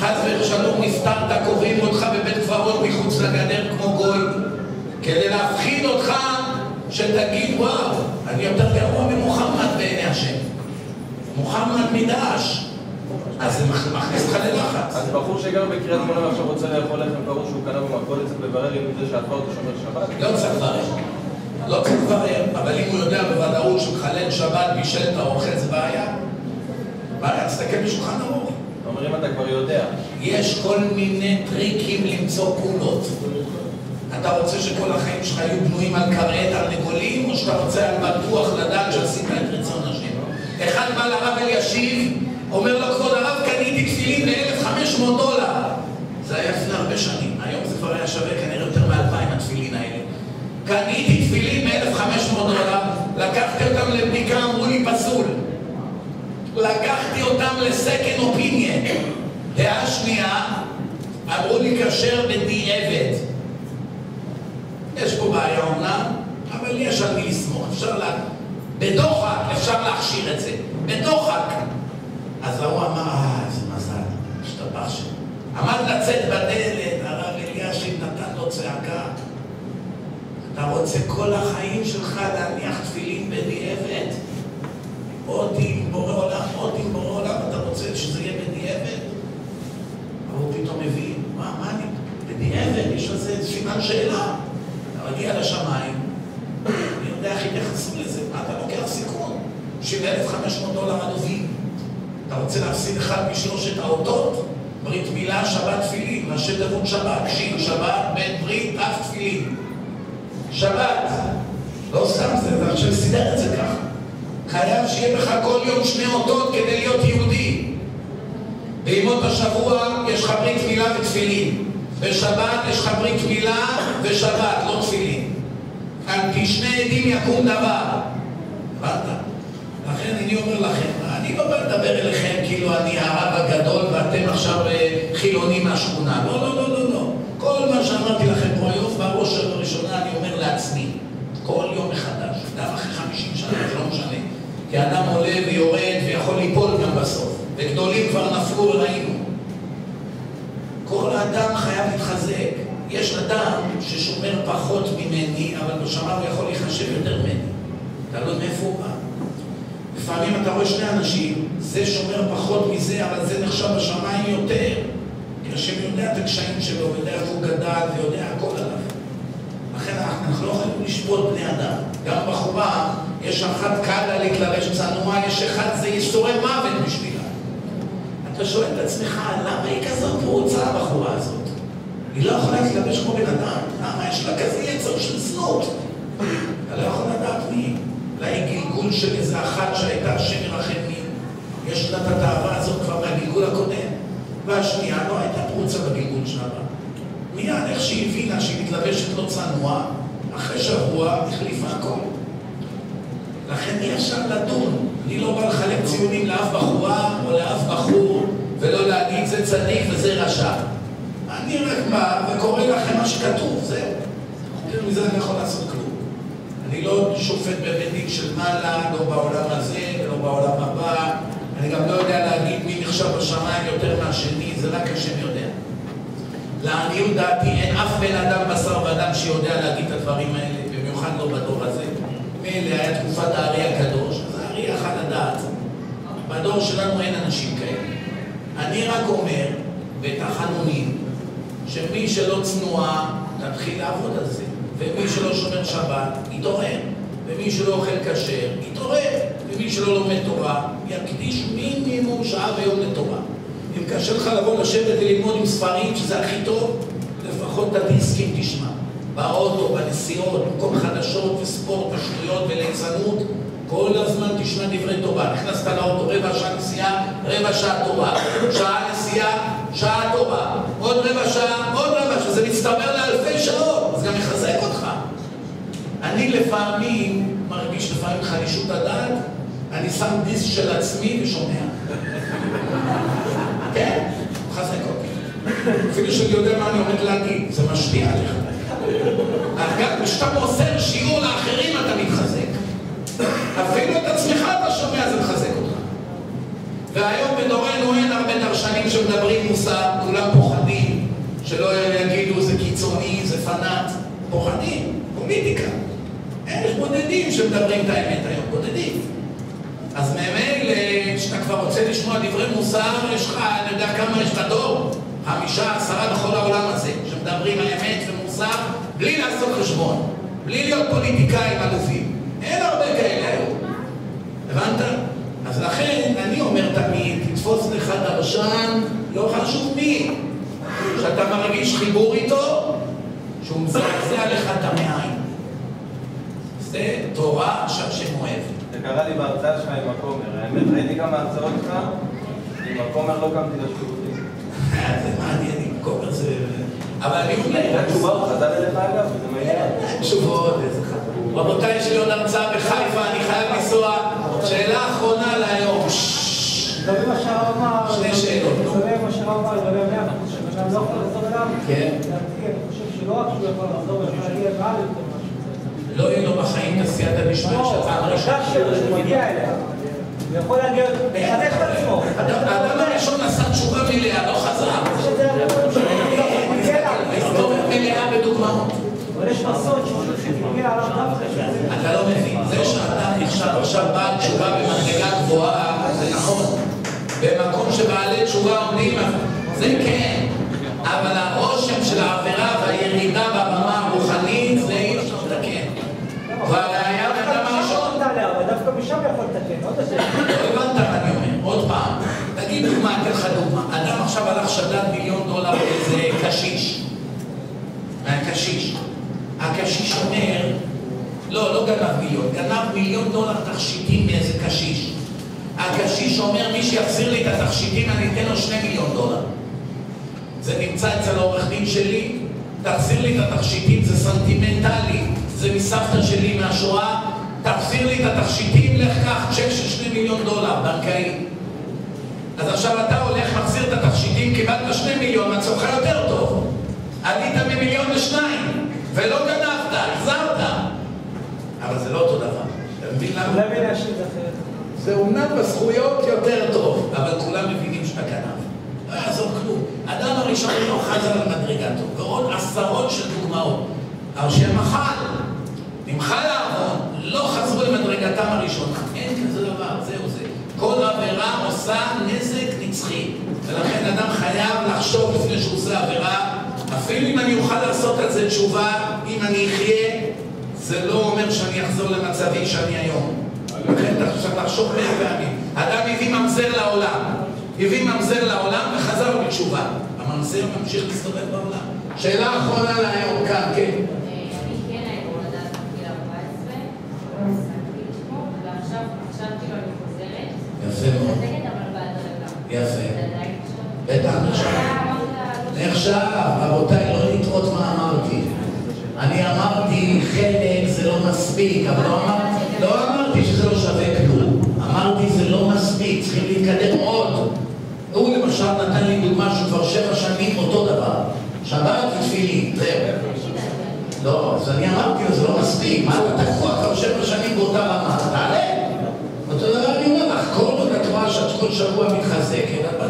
חס ושלום נפטרת קוברים אותך בבית קברות מחוץ לגדר כמו גוי, כדי להפחיד אותך שתגיד וואו, אני יותר גרוע ממוחמד בעיני השם. מוחמד מדעש. אז זה מכ- מכניס אותך ללחץ. אז בחור שגר בקריית שמונה ועכשיו רוצה לאכול לחם קרוא שהוא קנה במכולת צריך לברר אם זה שעפה אותו שומר שבת? לא צריך לברר. לא צריך לברר, אבל אם הוא יודע בוודאות שהוא מחלל שבת, בישל את האוכל, זה בעיה. בעיה, תסתכל בשולחן ערוך. אומרים אתה כבר יודע. יש כל מיני טריקים למצוא פעולות. אתה רוצה שכל החיים שלך יהיו בנויים על קרעי תרנגולים, או שאתה רוצה על בטוח לדעת שעשית את רצון השם? אחד בא לרב אלישיב, אומר לו, כבוד הרב, קניתי תפילין ב-1,500 דולר. זה היה לפני הרבה שנים, היום זה כבר היה שווה כנראה יותר מ-2,000 התפילין האלה. קניתי תפילין ב-1,500 דולר, לקחתי אותם לבדיקה, אמרו לי פסול. לקחתי אותם לסקן אופיניאן. דעה שנייה, אמרו לי כשר בדיעבד. יש פה בעיה אומנם, אבל יש על מי לסמוך. אפשר לה... בדוחק אפשר להכשיר את זה. בדוחק. אז ההוא אמר, אה, איזה מזל, השתבח שם. עמד לצאת בדלת, הרב אלישיב נתן לו צעקה. אתה רוצה כל החיים שלך להניח תפילין בדיעבד? עוד עם בורא עולם, עוד עם בורא עולם, אתה רוצה שזה יהיה בדיעבד? אבל פתאום מבין, מה, מה אני, בדיעבד, יש על זה סימן שאלה. אתה מגיע לשמיים, אני יודע איך יתייחסו לזה, מה אתה לוקח סיכון? 70,500 דולר עלובים. אתה רוצה להפסיד אחד משלושת האותות? ברית מילה, שבת, תפילין, ראשי תיבות שבת, שין, שבת, בית ברית, אף תפילין. שבת. לא סתם זה, זה עכשיו סידר את זה ככה. חייב שיהיה לך כל יום שני אותות כדי להיות יהודי. בימות השבוע יש לך ברית מילה ותפילין. בשבת יש לך ברית מילה ושבת, לא תפילין. על פי שני עדים יקום דבר. הבנת? לכן אני אומר לכם, אני לא בא לדבר אליכם כאילו אני הרב הגדול ואתם עכשיו אה, חילונים מהשכונה. לא, לא, לא, לא. כל מה שאמרתי לכם פה היום, בראש ובראשונה אני אומר לעצמי. כל יום מחדש, גם אחרי 50 שנה, זה לא משנה. כי אדם עולה ויורד ויכול ליפול גם בסוף. וגדולים כבר נפלו וראינו. כל אדם חייב להתחזק. יש אדם ששומר פחות ממני, אבל בשמיים הוא יכול להיחשב יותר ממני. תלוי מאיפה הוא בא. לפעמים אתה רואה שני אנשים, זה שומר פחות מזה, אבל זה נחשב בשמיים יותר. השם יודע את הקשיים שלו, יודע איך הוא גדל, ויודע הכל עליו. לכן אנחנו לא יכולים לשפוט בני אדם. גם בחורה, יש אחת קל לה להתלבש צנועה, יש אחד זה ייסורי מוות בשבילה. אתה שואל את עצמך, למה היא כזאת פרוצה הבחורה הזאת? היא לא יכולה להתלבש כמו בן אדם. למה יש לה כזה יצר של זנות? אתה לא יכול לדעת מי. אולי גלגול של איזה אחת שהייתה השם ירחם מי. יש לה את התאווה הזאת כבר מהגלגול הקודם. והשנייה לא הייתה פרוצה בגלגול שלה. מיד איך שהיא הבינה שהיא מתלבשת לא צנועה, אחרי שבוע החליפה הכל. לכן אי אפשר לדון. אני לא בא לחלק ציונים לאף בחורה או לאף בחור, ולא להגיד זה צדיק וזה רשע. אני רק בא וקורא לכם מה שכתוב, זהו. יותר מזה אני יכול לעשות כלום. אני לא שופט בבית דין של מעלה, לא בעולם הזה ולא בעולם הבא. אני גם לא יודע להגיד מי נחשב בשמיים יותר מהשני, זה רק השם יודע. לעניות דעתי אין אף בן אדם בשר ודם שיודע להגיד את הדברים האלה, במיוחד לא בדור הזה. מילא היה תקופת הארי הקדוש, אז הארי יכל לדעת. בדור שלנו אין אנשים כאלה. אני רק אומר, בתחנונים, שמי שלא צנועה, תתחיל לעבוד על זה. ומי שלא שומר שבת, יתעורר. ומי שלא אוכל כשר, יתעורר. ומי שלא לומד תורה, יקדיש מינימום שעה ביום לתורה. אם קשה לך לבוא לשבת וללמוד עם ספרים, שזה הכי טוב, לפחות את הדיסקים תשמע. באוטו, בנסיעות, במקום חדשות וספורט ושטויות וליצנות, כל הזמן תשמע דברי תורה. נכנסת לאוטו, רבע שעה נסיעה, רבע שעה תורה. שעה נסיעה, שעה תורה. עוד רבע שעה, עוד רבע שעה. זה מצטבר לאלפי שעות, זה גם מחזק אותך. אני לפעמים מרגיש לפעמים חלישות הדעת, אני שם דיסק של עצמי ושומע. כן, מחזק אותי. אפילו שאני יודע מה אני עומד להגיד, זה משפיע עליך. אגב, כשאתה מוסר שיעור לאחרים אתה מתחזק. אפילו את עצמך אתה שומע, זה מחזק אותך. והיום בדורנו אין הרבה דרשנים שמדברים מוסר, כולם פוחדים, שלא יגידו זה קיצוני, זה פנאט. פוחדים, פוליטיקה. יש בודדים שמדברים את האמת היום, בודדים. אז ממילא, כשאתה כבר רוצה לשמוע דברי מוסר, יש לך, אני יודע כמה יש בדור, חמישה, עשרה בכל העולם הזה, שמדברים על אמת ומוסר, בלי לעשות חשבון, בלי להיות פוליטיקאים אלופים. אין הרבה כאלה היום. הבנת? אז לכן, אני אומר תמיד, תתפוס לך דרשן, לא חשוב מי, שאתה מרגיש חיבור איתו, שהוא מזעזע לך את המעיים. זה תורה שהשם אוהב. זה קרה לי בהרצאה שלך עם הכומר. האמת, ראיתי כמה הרצאות שלך, עם הכומר לא קמתי לשירותים. זה מעניין, עם כומר זה... אבל אני אומר... התשובה הוא חזר אליך אגב, וזה מעניין. תשובות, איזה חתום. רבותיי, יש לי עוד הרצאה בחיפה, אני חייב לנסוע. שאלה אחרונה להיום. לגבי מה שהרב אמר, שני שאלות, נו. לגבי מה שהרב אמר, לגבי המאה אחוז, שבן אדם לא יכול לחזור אליו, כן. לדעתי, אני חושב שלא רק שהוא יכול לחזור, הוא יכול להגיע מעל יותר משהו. לא יהיה לו בחיים את הסייעתא דשמיא לא, של ראשונה. שלו שהוא מגיע אליה. הוא יכול להגיע, לחנך את עצמו. האדם הראשון עשה תשובה מלאה, לא חזר. שזה הרעיון שלו, הוא מגיע אליו. ההיסטוריה מלאה בדוגמאות. אתה לא מבין, זה שאתה עכשיו בעל תשובה במדרגה גבוהה, זה נכון. במקום שבעלי תשובה עומדים, זה כן. אבל הרושם של העבירה והירידה ברמה הרוחנית, זה אי אפשר לתקן. והראיה באדם הראשון, אבל דווקא משם יכול לתקן, עוד יותר. לא הבנת מה עוד פעם. תגיד דוגמה, אתן לך דוגמה. אדם עכשיו הלך שדד מיליון דולר לאיזה קשיש. מהקשיש. הקשיש אומר, לא, לא גנב מיליון, גנב מיליון דולר תכשיטים מאיזה קשיש. הקשיש אומר, מי שיחזיר לי את התכשיטים, אני אתן לו שני מיליון דולר. זה נמצא אצל העורך דין שלי, תחזיר לי את התכשיטים, זה סנטימנטלי, זה מסבתא שלי מהשואה, תחזיר לי את התכשיטים, לך קח צ'ק של שני מיליון דולר, בנקאי. אז עכשיו אתה הולך, מחזיר את התכשיטים, קיבלת שני מיליון, מצבך יותר טוב. עלית ממיליון לשניים, ולא גנבת, החזרת. אבל זה לא אותו דבר. אתה מבין למה? אולי בלהשאיר אחרת. זה אומנם בזכויות יותר טוב, אבל כולם מבינים שאתה גנב. לא יעזור כלום. האדם הראשון לא חז על מדרגתו, ועוד עשרות של דוגמאות. השם אכל, נמחל לעוון, לא חזרו למדרגתם הראשונה. אין כזה דבר, זהו זה. כל עבירה עושה נזק נצחי. ולכן אדם חייב לחשוב לפני שהוא עושה עבירה, אפילו אם אני אוכל לעשות על זה תשובה, אם אני אחיה, זה לא אומר שאני אחזור למצבי שאני היום. לכן אתה צריך לחשוב מאה פעמים. אדם הביא ממזר לעולם, הביא ממזר לעולם וחזר בתשובה. הממזר ממשיך להסתובב בעולם. שאלה אחרונה להיום, כאן, כן. כן הייתי לדעת בגיל 14, אבל לא הספקתי לשמור, ועכשיו עכשיו כאילו אני חוזרת. יפה מאוד. יפה. בטח, נחשב. לא נחשב, רבותיי, לא לטעות מה אמרתי. אני אמרתי חלק זה לא מספיק, אבל לא אמרתי, לא אמרתי שזה לא שווה כלום. אמרתי זה לא מספיק, צריכים להתקדם עוד. הוא למשל נתן לי דוגמה שהוא כבר שבע שנים אותו דבר. שבת ותפילין, זהו. לא, אז אני אמרתי לו, זה לא מספיק, מה אתה תקוע כבר שבע שנים באותה רמה, תעלה. אותו דבר אני אומר לך, כל עוד את רואה שאת כל שבוע מתחזקת, את